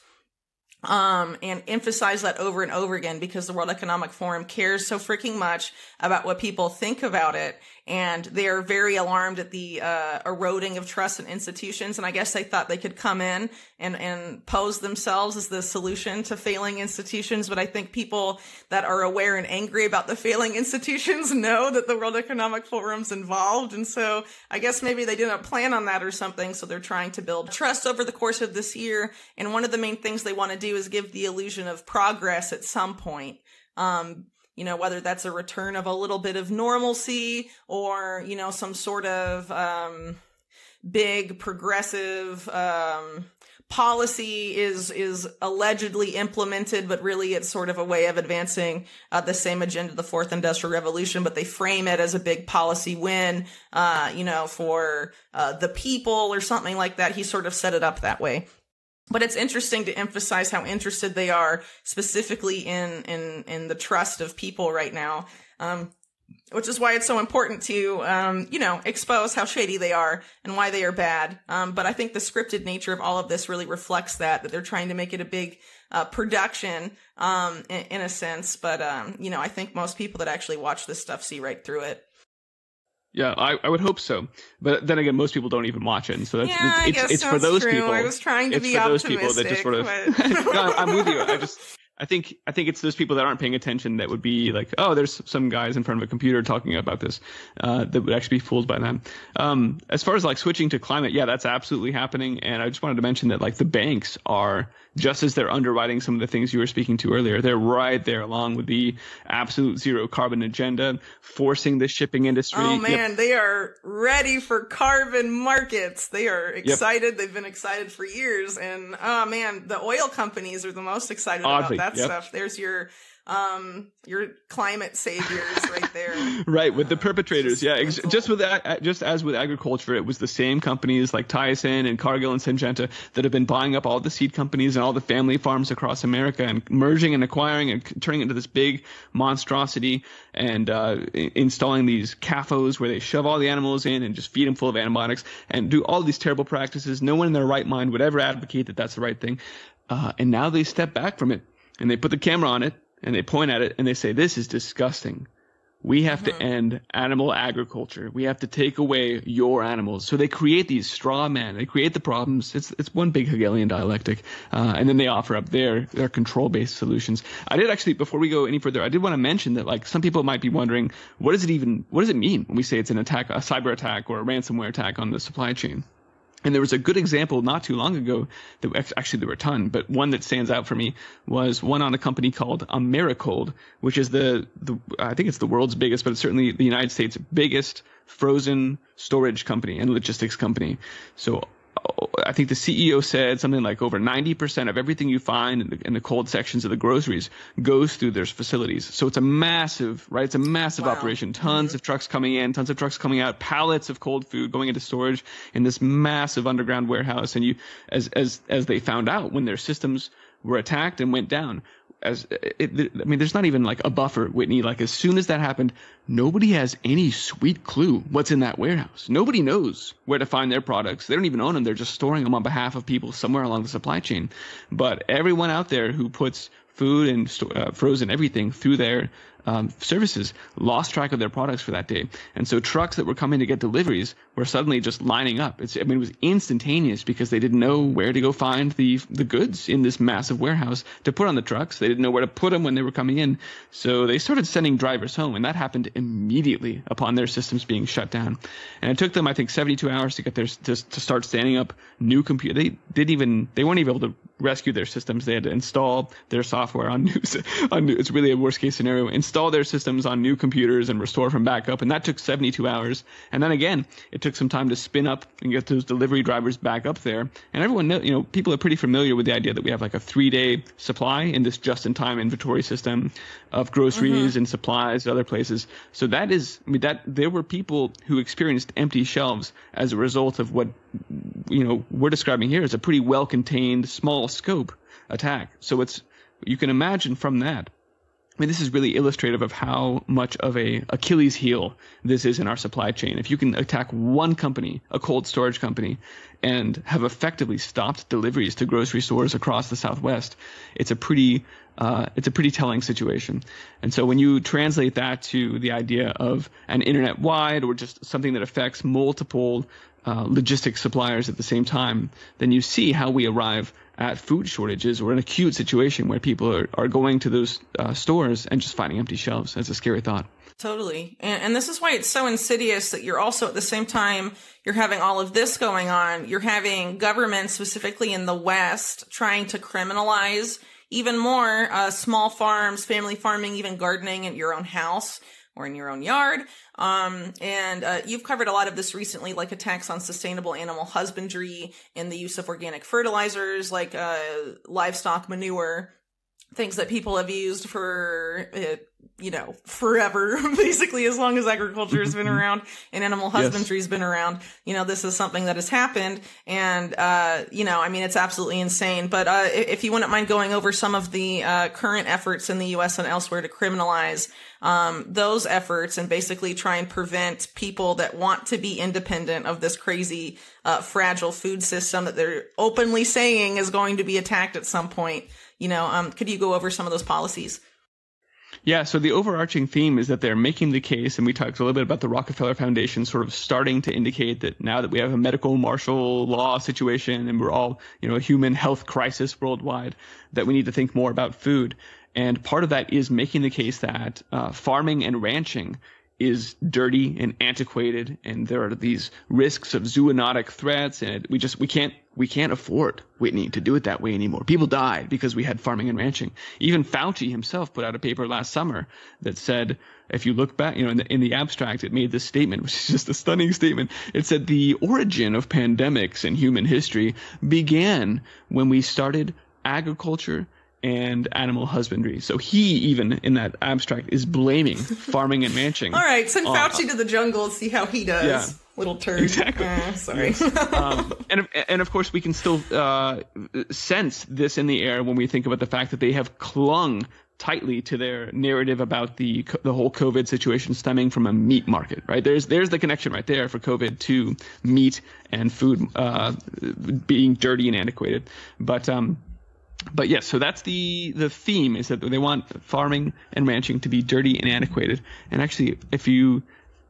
um, and emphasize that over and over again because the World Economic Forum cares so freaking much about what people think about it. And they're very alarmed at the uh, eroding of trust in institutions. And I guess they thought they could come in and and pose themselves as the solution to failing institutions. But I think people that are aware and angry about the failing institutions know that the World Economic Forum's involved, and so I guess maybe they didn't plan on that or something. So they're trying to build trust over the course of this year. And one of the main things they want to do is give the illusion of progress at some point. Um, you know, whether that's a return of a little bit of normalcy or, you know, some sort of, um, big progressive, um, policy is is allegedly implemented, but really it's sort of a way of advancing uh, the same agenda, the fourth industrial revolution. But they frame it as a big policy win, uh, you know, for uh, the people or something like that. He sort of set it up that way but it's interesting to emphasize how interested they are specifically in in in the trust of people right now um, which is why it's so important to um, you know expose how shady they are and why they are bad. Um, but i think the scripted nature of all of this really reflects that that they're trying to make it a big uh, production um, in, in, a sense. But um, you know i think most people that actually watch this stuff see right through it yeah, I, I would hope so. But then again, most people don't even watch it. And so that's yeah, it's, it's, it's for those true. people. I was trying to it's be for those people that just sort of. but... no, I'm with you. I just I think I think it's those people that aren't paying attention that would be like, oh, there's some guys in front of a computer talking about this, uh, that would actually be fooled by them. Um, as far as like switching to climate, yeah, that's absolutely happening. And I just wanted to mention that like the banks are just as they're underwriting some of the things you were speaking to earlier, they're right there along with the absolute zero carbon agenda, forcing the shipping industry. Oh man, yep. they are ready for carbon markets. They are excited. Yep. They've been excited for years. And oh man, the oil companies are the most excited Oddly, about that yep. stuff. There's your um your climate saviors right there. Right with the perpetrators yeah ex- just with that just as with agriculture it was the same companies like tyson and cargill and syngenta that have been buying up all the seed companies and all the family farms across america and merging and acquiring and turning it into this big monstrosity and uh, installing these CAFOs where they shove all the animals in and just feed them full of antibiotics and do all these terrible practices. No one in their right mind would ever advocate that that's the right thing. Uh, and now they step back from it and they put the camera on it and they point at it and they say, This is disgusting. We have mm-hmm. to end animal agriculture. We have to take away your animals. So they create these straw men. They create the problems. It's it's one big Hegelian dialectic, uh, and then they offer up their their control based solutions. I did actually before we go any further, I did want to mention that like some people might be wondering what does it even what does it mean when we say it's an attack, a cyber attack or a ransomware attack on the supply chain. And there was a good example not too long ago that actually there were a ton, but one that stands out for me was one on a company called Americold, which is the, the I think it's the world's biggest, but it's certainly the United States' biggest frozen storage company and logistics company. So I think the CEO said something like over 90% of everything you find in the, in the, cold sections of the groceries goes through their facilities. So it's a massive, right? It's a massive wow. operation. Tons mm-hmm. of trucks coming in, tons of trucks coming out, pallets of cold food going into storage in this massive underground warehouse. And you, as, as, as they found out when their systems were attacked and went down, as it, I mean, there's not even like a buffer, Whitney. Like as soon as that happened, nobody has any sweet clue what's in that warehouse. Nobody knows where to find their products. They don't even own them. They're just storing them on behalf of people somewhere along the supply chain. But everyone out there who puts food and uh, frozen everything through their um, services lost track of their products for that day. And so trucks that were coming to get deliveries were suddenly just lining up. It's, I mean, it was instantaneous because they didn't know where to go find the, the goods in this massive warehouse to put on the trucks. They didn't know where to put them when they were coming in. So they started sending drivers home and that happened immediately upon their systems being shut down. And it took them, I think, 72 hours to get their, to, to start standing up new computer. They didn't even, they weren't even able to rescue their systems. They had to install their software on new, on new, it's really a worst case scenario, install their systems on new computers and restore from backup. And that took 72 hours. And then again, it took some time to spin up and get those delivery drivers back up there. And everyone know, you know, people are pretty familiar with the idea that we have like a three day supply in this just in time inventory system of groceries mm-hmm. and supplies other places. So that is, I mean, that there were people who experienced empty shelves as a result of what, you know, we're describing here as a pretty well contained small scope attack. So it's, you can imagine from that I mean, this is really illustrative of how much of a Achilles heel this is in our supply chain. If you can attack one company, a cold storage company, and have effectively stopped deliveries to grocery stores across the Southwest, it's a pretty uh, it's a pretty telling situation. And so when you translate that to the idea of an internet wide or just something that affects multiple uh, logistics suppliers at the same time, then you see how we arrive at food shortages or an acute situation where people are, are going to those uh, stores and just finding empty shelves. That's a scary thought. Totally. And, and this is why it's so insidious that you're also at the same time you're having all of this going on. You're having governments, specifically in the West, trying to criminalize even more uh, small farms, family farming, even gardening at your own house or in your own yard. Um, and uh, you've covered a lot of this recently, like attacks on sustainable animal husbandry and the use of organic fertilizers like uh, livestock manure, things that people have used for uh, you know, forever, basically, as long as agriculture has been around and animal husbandry has yes. been around. You know, this is something that has happened. And, uh, you know, I mean, it's absolutely insane. But, uh, if you wouldn't mind going over some of the, uh, current efforts in the U.S. and elsewhere to criminalize, um, those efforts and basically try and prevent people that want to be independent of this crazy, uh, fragile food system that they're openly saying is going to be attacked at some point. You know, um, could you go over some of those policies? Yeah, so the overarching theme is that they're making the case, and we talked a little bit about the Rockefeller Foundation sort of starting to indicate that now that we have a medical martial law situation and we're all, you know, a human health crisis worldwide, that we need to think more about food. And part of that is making the case that uh, farming and ranching is dirty and antiquated and there are these risks of zoonotic threats and we just we can't we can't afford Whitney to do it that way anymore. People died because we had farming and ranching. Even Fauci himself put out a paper last summer that said if you look back, you know, in the, in the abstract, it made this statement, which is just a stunning statement. It said the origin of pandemics in human history began when we started agriculture and animal husbandry. So he even in that abstract is blaming farming and ranching. All right, send Fauci uh, to the jungle and see how he does. Yeah. Little turd. Exactly. Uh, sorry. Yes. um, and and of course we can still uh, sense this in the air when we think about the fact that they have clung tightly to their narrative about the the whole COVID situation stemming from a meat market, right? There's there's the connection right there for COVID to meat and food uh, being dirty and antiquated, but um, but yes, so that's the the theme is that they want farming and ranching to be dirty and antiquated. And actually, if you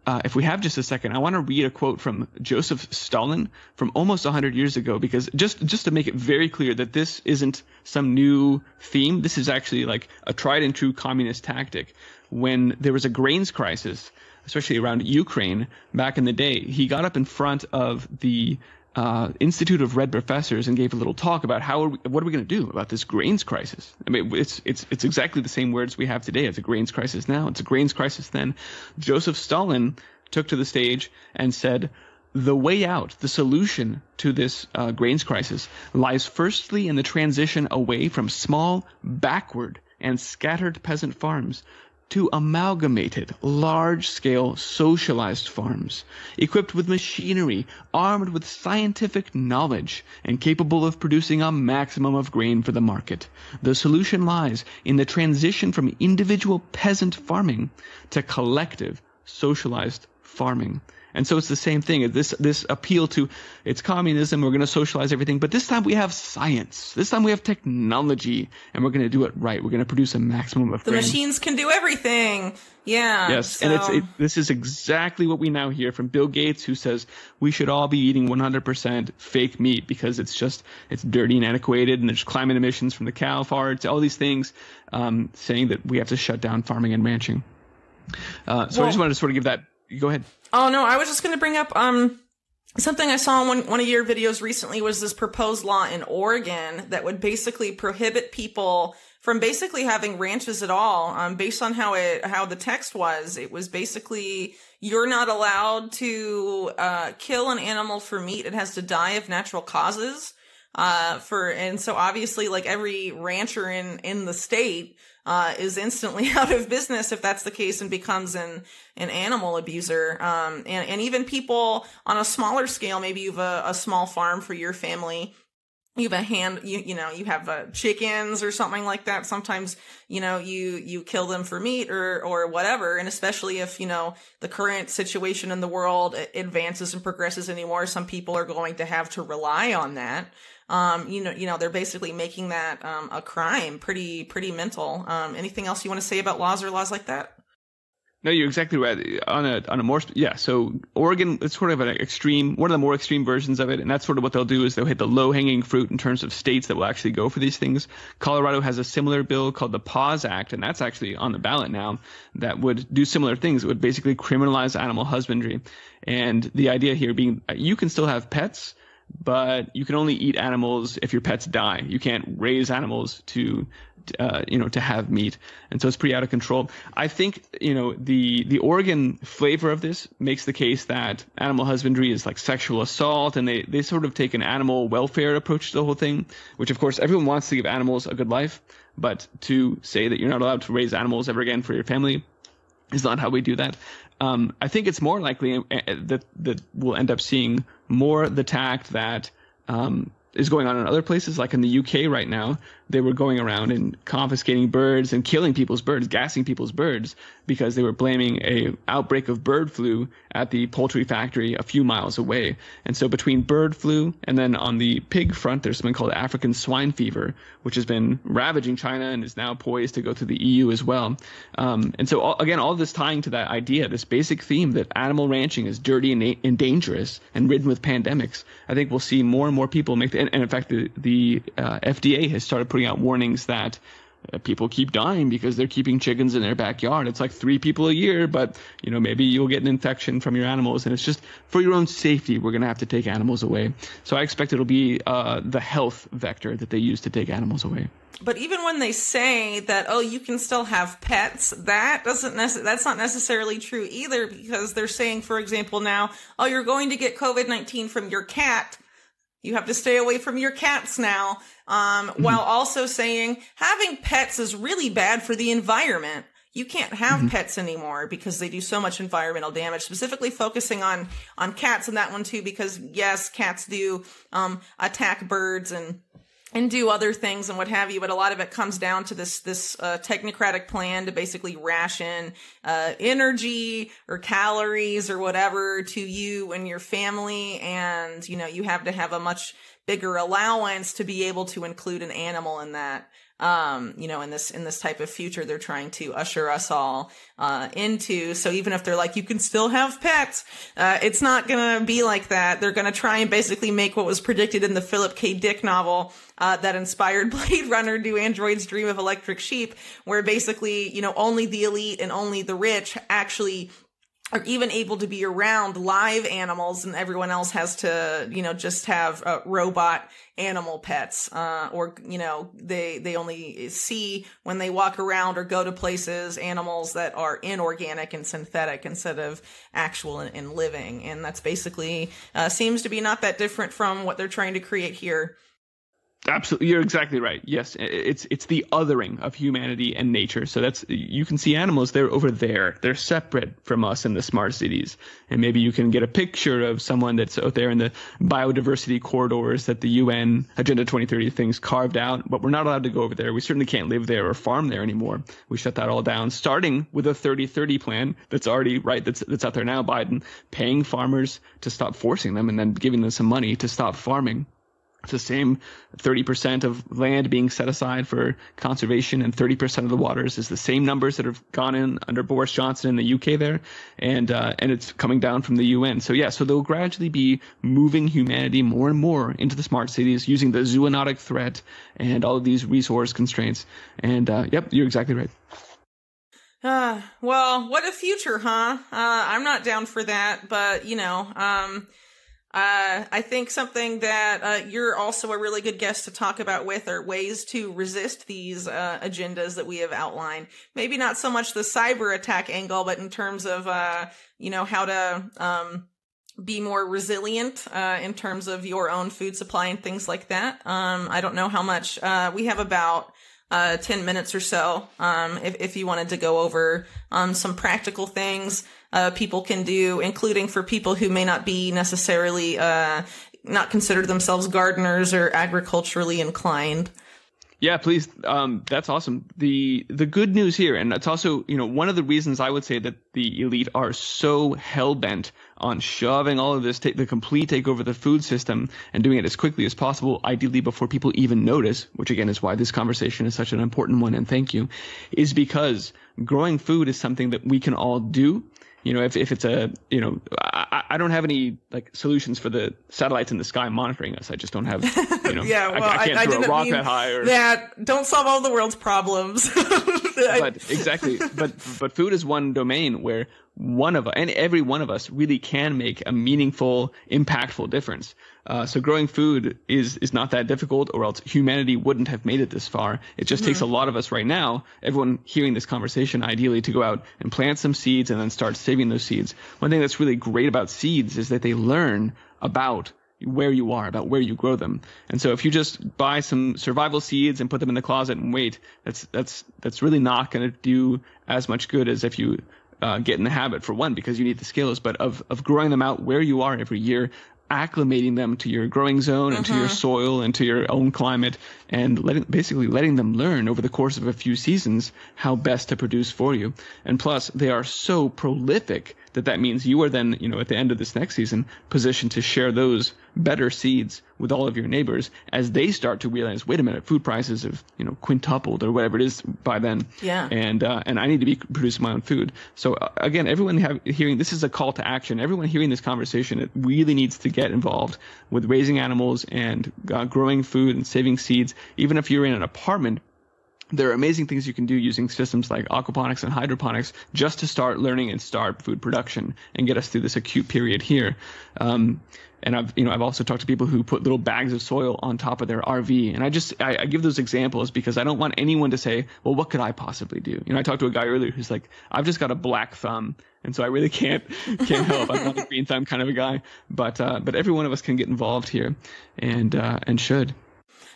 uh, if we have just a second, I want to read a quote from Joseph Stalin from almost 100 years ago, because just just to make it very clear that this isn't some new theme. This is actually like a tried and true communist tactic. When there was a grains crisis, especially around Ukraine back in the day, he got up in front of the uh, Institute of Red Professors and gave a little talk about how are we, what are we going to do about this grains crisis. I mean, it's it's it's exactly the same words we have today. It's a grains crisis now. It's a grains crisis then. Joseph Stalin took to the stage and said, the way out, the solution to this uh, grains crisis lies firstly in the transition away from small, backward, and scattered peasant farms to amalgamated, large-scale socialized farms, equipped with machinery, armed with scientific knowledge, and capable of producing a maximum of grain for the market. The solution lies in the transition from individual peasant farming to collective, socialized farming. And so it's the same thing. This this appeal to it's communism. We're going to socialize everything, but this time we have science. This time we have technology, and we're going to do it right. We're going to produce a maximum of. The machines can do everything. Yeah. Yes, so. and it's it, this is exactly what we now hear from Bill Gates, who says we should all be eating 100% fake meat because it's just it's dirty and antiquated, and there's climate emissions from the cow farts, all these things, um, saying that we have to shut down farming and ranching. Uh, so well, I just wanted to sort of give that go ahead. Oh no, I was just going to bring up um something I saw in one one of your videos recently was this proposed law in Oregon that would basically prohibit people from basically having ranches at all. Um, based on how it how the text was, it was basically you're not allowed to uh, kill an animal for meat. It has to die of natural causes. Uh, for and so obviously, like every rancher in in the state uh, is instantly out of business if that's the case and becomes an an animal abuser. Um, and and even people on a smaller scale, maybe you've a, a small farm for your family you have a hand you you know you have uh, chickens or something like that. Sometimes you know you you kill them for meat or or whatever. And especially if you know the current situation in the world advances and progresses anymore some people are going to have to rely on that um you know you know they're basically making that um a crime pretty pretty mental um anything else you want to say about laws or laws like that no, you're exactly right. On a on a more yeah. So Oregon, it's sort of an extreme, one of the more extreme versions of it, and that's sort of what they'll do is they'll hit the low hanging fruit in terms of states that will actually go for these things. Colorado has a similar bill called the PAWS Act, and that's actually on the ballot now. That would do similar things. It would basically criminalize animal husbandry, and the idea here being you can still have pets but you can only eat animals if your pets die. You can't raise animals to uh, you know, to have meat, and so it's pretty out of control. I think you know the the Oregon flavor of this makes the case that animal husbandry is like sexual assault, and they they sort of take an animal welfare approach to the whole thing, which of course everyone wants to give animals a good life, but to say that you're not allowed to raise animals ever again for your family is not how we do that. Um, I think it's more likely uh, that that we'll end up seeing more the tact that um, is going on in other places, like in the UK right now. They were going around and confiscating birds and killing people's birds, gassing people's birds because they were blaming a outbreak of bird flu at the poultry factory a few miles away. And so between bird flu and then on the pig front, there's something called African swine fever, which has been ravaging China and is now poised to go to the EU as well. Um, and so all, again, all this tying to that idea, this basic theme that animal ranching is dirty and, and dangerous and ridden with pandemics. I think we'll see more and more people make the, and, and in fact, the, the uh, FDA has started putting out warnings that uh, people keep dying because they're keeping chickens in their backyard. It's like three people a year, but you know maybe you'll get an infection from your animals, and it's just for your own safety. We're gonna have to take animals away. So I expect it'll be uh, the health vector that they use to take animals away. But even when they say that, oh, you can still have pets, that doesn't nece- that's not necessarily true either because they're saying, for example, now, oh, you're going to get COVID 19 from your cat. You have to stay away from your cats now um, mm-hmm. while also saying having pets is really bad for the environment. You can't have mm-hmm. pets anymore because they do so much environmental damage. Specifically focusing on on cats and that one too, because yes, cats do um, attack birds and and do other things and what have you. But a lot of it comes down to this this uh, technocratic plan to basically ration uh, energy or calories or whatever to you and your family, and you know you have to have a much bigger allowance to be able to include an animal in that um, you know, in this in this type of future they're trying to usher us all uh, into. So even if they're like, you can still have pets, uh, it's not gonna be like that. They're gonna try and basically make what was predicted in the Philip K. Dick novel uh, that inspired Blade Runner, "Do Androids Dream of Electric Sheep?" where basically, you know, only the elite and only the rich actually are even able to be around live animals and everyone else has to you know just have uh, robot animal pets uh, or you know they they only see when they walk around or go to places animals that are inorganic and synthetic instead of actual and, and living. And that's basically uh, seems to be not that different from what they're trying to create here Absolutely, you're exactly right. Yes, it's it's the othering of humanity and nature. So that's you can see animals they're over there. They're separate from us in the smart cities. And maybe you can get a picture of someone that's out there in the biodiversity corridors that the UN Agenda 2030 things carved out. But we're not allowed to go over there. We certainly can't live there or farm there anymore. We shut that all down, starting with a 30-30 plan that's already right. That's that's out there now. Biden paying farmers to stop forcing them and then giving them some money to stop farming. It's the same 30% of land being set aside for conservation and 30% of the waters is the same numbers that have gone in under Boris Johnson in the UK there. And, uh, and it's coming down from the UN. So yeah, so they'll gradually be moving humanity more and more into the smart cities using the zoonotic threat and all of these resource constraints. And, uh, yep, you're exactly right. Uh, well, what a future, huh? Uh, I'm not down for that, but you know, um, uh, I think something that uh, you're also a really good guest to talk about with are ways to resist these uh, agendas that we have outlined. Maybe not so much the cyber attack angle, but in terms of uh, you know how to um, be more resilient uh, in terms of your own food supply and things like that. Um, I don't know how much uh, we have about uh, 10 minutes or so um, if, if you wanted to go over um, some practical things uh, people can do, including for people who may not be necessarily uh, not consider themselves gardeners or agriculturally inclined. Yeah, please. Um, that's awesome. The the good news here, and it's also you know one of the reasons I would say that the elite are so hell bent on shoving all of this, take the complete takeover of the food system, and doing it as quickly as possible, ideally before people even notice. Which again is why this conversation is such an important one, and thank you, is because growing food is something that we can all do you know, if, if it's a, you know, I, I don't have any like solutions for the satellites in the sky monitoring us. I just don't have, you know, yeah, well, I, I can't I, throw I a rock that high or that. Don't solve all the world's problems. but exactly, but but food is one domain where one of and every one of us really can make a meaningful, impactful difference. Uh, so growing food is is not that difficult, or else humanity wouldn't have made it this far. It just mm-hmm. takes a lot of us right now, everyone hearing this conversation, ideally to go out and plant some seeds and then start saving those seeds. One thing that's really great about seeds is that they learn about where you are, about where you grow them. And so if you just buy some survival seeds and put them in the closet and wait, that's that's that's really not going to do as much good as if you uh, get in the habit for one because you need the skills, but of of growing them out where you are every year, acclimating them to your growing zone and to your uh-huh. soil and to your own climate and letting basically letting them learn over the course of a few seasons how best to produce for you and plus they are so prolific that that means you are then you know at the end of this next season positioned to share those better seeds with all of your neighbors as they start to realize, wait a minute, food prices have you know quintupled or whatever it is by then. Yeah. And uh, and I need to be producing my own food. So uh, again, everyone have, hearing this is a call to action. Everyone hearing this conversation, it really needs to get involved with raising animals and uh, growing food and saving seeds. Even if you're in an apartment there are amazing things you can do using systems like aquaponics and hydroponics just to start learning and start food production and get us through this acute period here. Um, and I've you know I've also talked to people who put little bags of soil on top of their RV, and I just I, I, give those examples because I don't want anyone to say, well, what could I possibly do? You know, I talked to a guy earlier who's like, I've just got a black thumb, and so I really can't can't help. I'm not a green thumb kind of a guy, but uh, but every one of us can get involved here, and uh, and should.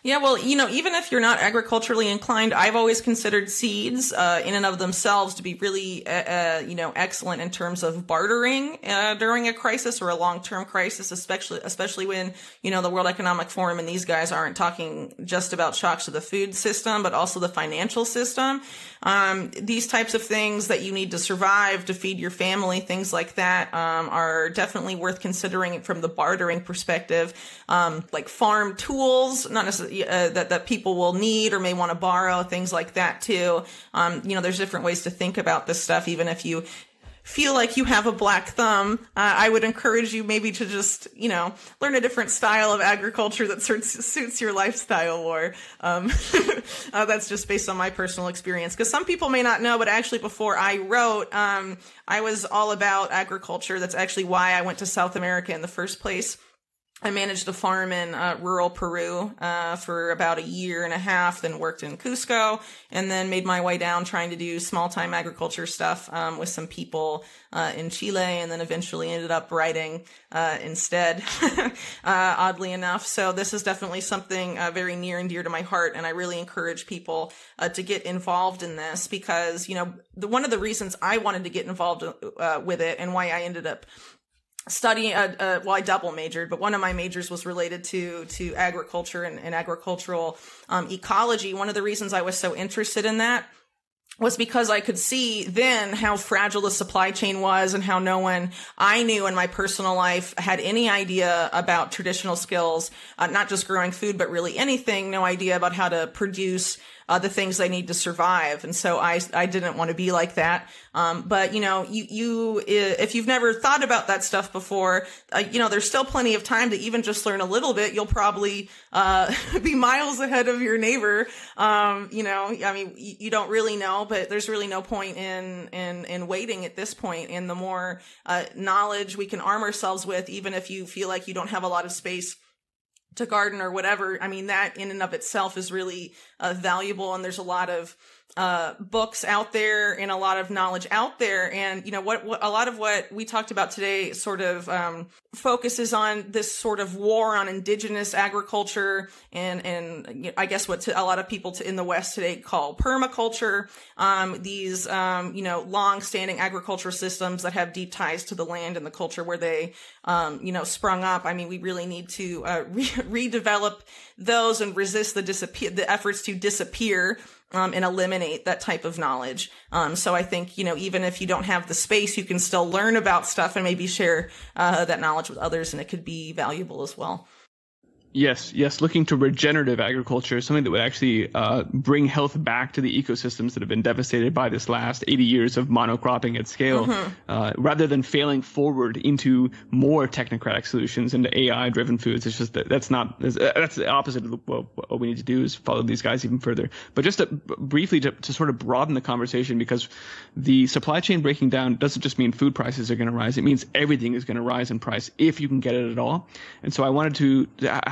Yeah, well, you know, even if you're not agriculturally inclined, I've always considered seeds uh, in and of themselves to be really, uh, uh, you know, excellent in terms of bartering uh, during a crisis or a long-term crisis, especially especially when you know the World Economic Forum and these guys aren't talking just about shocks to the food system, but also the financial system. Um, these types of things that you need to survive to feed your family, things like that, um, are definitely worth considering from the bartering perspective. Um, like farm tools, not necessarily uh, that that people will need or may want to borrow, things like that too. Um, you know, there's different ways to think about this stuff, even if you feel like you have a black thumb, uh, I would encourage you maybe to just, you know, learn a different style of agriculture that suits, suits your lifestyle more. Um, uh, that's just based on my personal experience. Because some people may not know, but actually, before I wrote, um, I was all about agriculture. That's actually why I went to South America in the first place. I managed a farm in uh, rural Peru uh, for about a year and a half, then worked in Cusco, and then made my way down trying to do small time agriculture stuff um, with some people uh, in Chile, and then eventually ended up writing uh, instead, uh, oddly enough. So this is definitely something uh, very near and dear to my heart, and I really encourage people to get involved in this because, you know, the, one of the reasons I wanted to get involved with it and why I ended up studying uh, uh, well i double majored but one of my majors was related to to agriculture and, and agricultural um, ecology. One of the reasons i was so interested in that was because I could see then how fragile the supply chain was and how no one I knew in my personal life had any idea about traditional skills, uh, not just growing food, but really anything, no idea about how to produce uh, the things they need to survive. And so I, I didn't want to be like that. Um, but you know, you, you, if you've never thought about that stuff before, uh, you know, there's still plenty of time to even just learn a little bit. You'll probably, uh, be miles ahead of your neighbor. Um, you know, I mean, you, you, don't really know, but there's really no point in, in, in waiting at this point. And the more, uh, knowledge we can arm ourselves with, even if you feel like you don't have a lot of space, to garden or whatever. I mean, that in and of itself is really uh, valuable. And there's a lot of uh, books out there and a lot of knowledge out there. And, you know, what, what a lot of what we talked about today sort of, um, focuses on this sort of war on indigenous agriculture and, and I guess what to, a lot of people to, in the West today call permaculture. Um, these, um, you know, long standing agriculture systems that have deep ties to the land and the culture where they, um, you know, sprung up. I mean, we really need to, uh, re- redevelop those and resist the disappear, the efforts to disappear um, and eliminate that type of knowledge. Um, so I think, you know, even if you don't have the space, you can still learn about stuff and maybe share uh, that knowledge with others, and it could be valuable as well. Yes, yes, looking to regenerative agriculture, something that would actually uh, bring health back to the ecosystems that have been devastated by this last 80 years of monocropping at scale, mm-hmm. uh, rather than failing forward into more technocratic solutions into AI-driven foods. It's just that that's not that's the opposite of what, what we need to do is follow these guys even further. But just to, briefly to, to sort of broaden the conversation, because the supply chain breaking down doesn't just mean food prices are going to rise; it means everything is going to rise in price if you can get it at all. And so I wanted to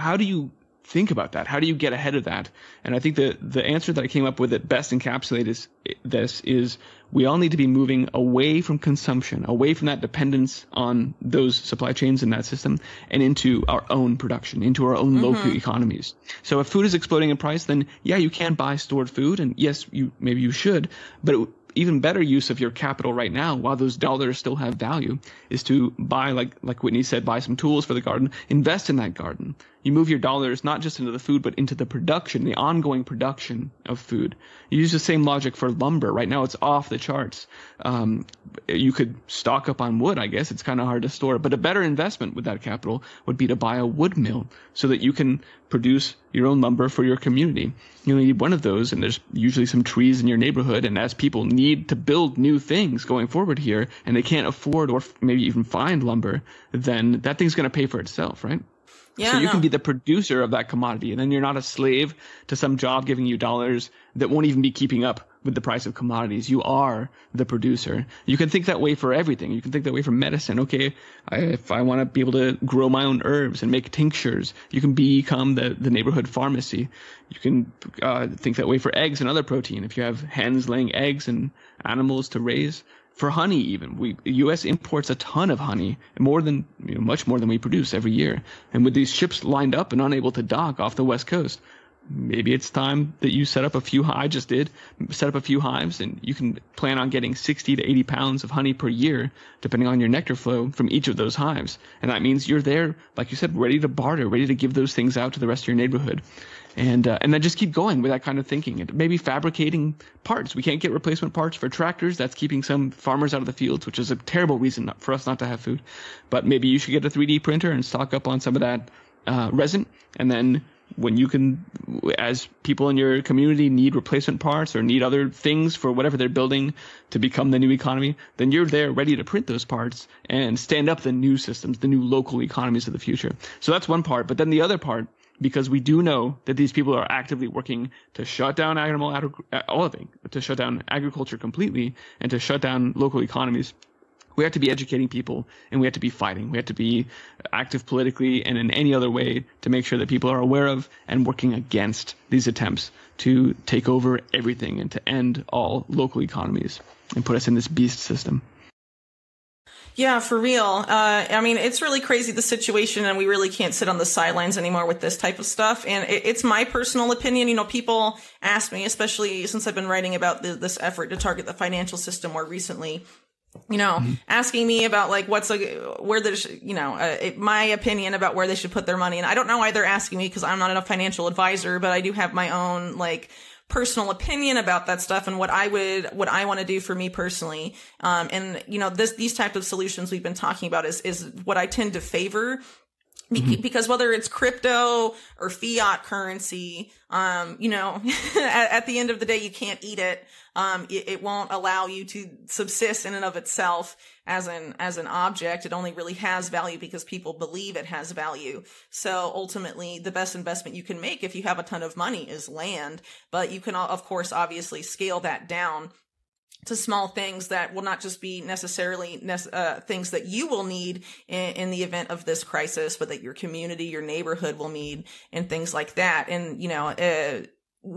how do you think about that? How do you get ahead of that? And I think the the answer that I came up with that best encapsulates this is we all need to be moving away from consumption, away from that dependence on those supply chains and that system, and into our own production, into our own mm-hmm. local economies. So if food is exploding in price, then yeah, you can buy stored food, and yes, you maybe you should, but it, even better use of your capital right now while those dollars still have value is to buy like like Whitney said buy some tools for the garden invest in that garden you move your dollars not just into the food but into the production the ongoing production of food. You use the same logic for lumber. Right now it's off the charts. Um, you could stock up on wood i guess. It's kind of hard to store. But a better investment with that capital would be to buy a wood mill so that you can produce your own lumber for your community. You only need one of those and there's usually some trees in your neighborhood. And as people need to build new things going forward here and they can't afford or maybe even find lumber then that thing's going to pay for itself right yeah, so you no. can be the producer of that commodity, and then you're not a slave to some job giving you dollars that won't even be keeping up with the price of commodities. You are the producer. You can think that way for everything. You can think that way for medicine. Okay, I, if I want to be able to grow my own herbs and make tinctures, you can become the, the neighborhood pharmacy. You can uh, think that way for eggs and other protein. If you have hens laying eggs and animals to raise, for honey even. We us imports a ton of honey more than you know, much more than we produce every year. And with these ships lined up and unable to dock off the west coast maybe it's time that you set up a few i just did set up a few hives and you can plan on getting 60 to 80 pounds of honey per year depending on your nectar flow from each of those hives. And that means you're there like you said ready to barter ready to give those things out to the rest of your neighborhood and uh, and then just keep going with that kind of thinking and maybe fabricating parts. We can't get replacement parts for tractors. That's keeping some farmers out of the fields which is a terrible reason for us not to have food. But maybe you should get a 3d printer and stock up on some of that uh, resin. And then when you can as people in your community need replacement parts or need other things for whatever they're building to become the new economy then you're there ready to print those parts and stand up the new systems the new local economies of the future. So that's one part. But then the other part because we do know that these people are actively working to shut down animal it, to shut down agriculture completely, and to shut down local economies. We have to be educating people, and we have to be fighting. We have to be active politically and in any other way to make sure that people are aware of and working against these attempts to take over everything and to end all local economies and put us in this beast system. Yeah, for real. Uh, I mean, it's really crazy the situation, and we really can't sit on the sidelines anymore with this type of stuff. And it, it's my personal opinion. You know, people ask me, especially since I've been writing about the, this effort to target the financial system more recently. You know, mm-hmm. asking me about like what's a where they you know uh, it, my opinion about where they should put their money, and I don't know why they're asking me because I'm not a financial advisor, but I do have my own like personal opinion about that stuff and what I would, what I want to do for me personally. Um, and you know, this, these types of solutions we've been talking about is, is what I tend to favor Mm-hmm. because whether it's crypto or fiat currency, um, you know, at, at, the end of the day, you can't eat it. Um, it, it, won't allow you to subsist in and of itself as an, as an object. It only really has value because people believe it has value. So ultimately, the best investment you can make if you have a ton of money is land, but you can, of course, obviously scale that down to small things that will not just be necessarily uh, things that you will need in, in, the event of this crisis, but that your community, your neighborhood will need and things like that. And, you know, uh,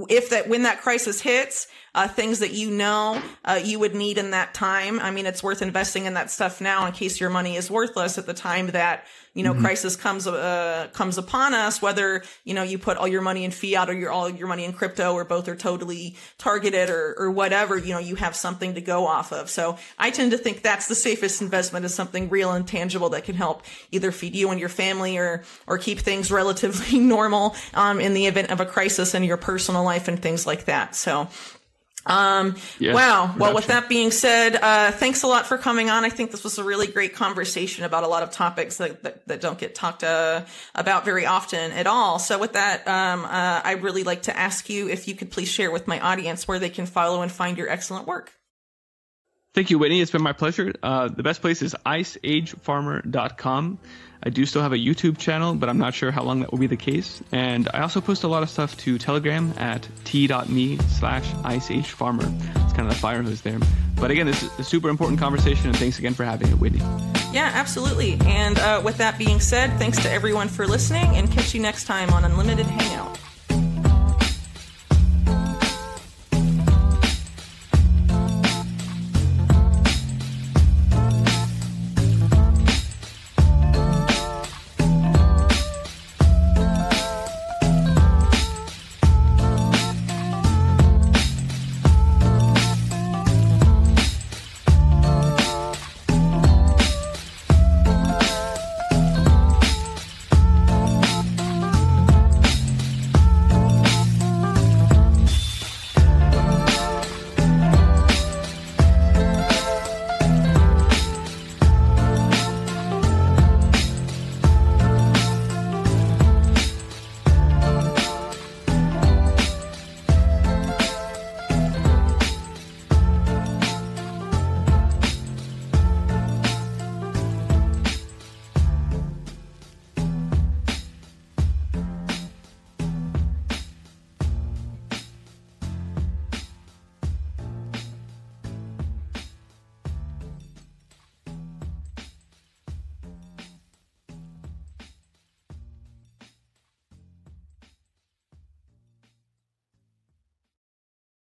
if that when that crisis hits, uh, things that you know uh, you would need in that time. I mean, it's worth investing in that stuff now in case your money is worthless at the time that you know mm-hmm. crisis comes uh, comes upon us. Whether you know you put all your money in fiat or your all your money in crypto, or both are totally targeted or or whatever. You know, you have something to go off of. So I tend to think that's the safest investment is something real and tangible that can help either feed you and your family or or keep things relatively normal um, in the event of a crisis in your personal life and things like that. So um, yes, wow. Well, with that being said, uh, thanks a lot for coming on. I think this was a really great conversation about a lot of topics that, that, that don't get talked uh, about very often at all. So with that, um, uh, I'd really like to ask you if you could please share with my audience where they can follow and find your excellent work. Thank you, Whitney. It's been my pleasure. Uh, the best place is iceagefarmer.com. I do still have a YouTube channel, but I'm not sure how long that will be the case. And I also post a lot of stuff to Telegram at t.me slash iceagefarmer. It's kind of the fire hose there. But again, this is a super important conversation, and thanks again for having it, Whitney. Yeah, absolutely. And uh, with that being said, thanks to everyone for listening, and catch you next time on Unlimited Hangout.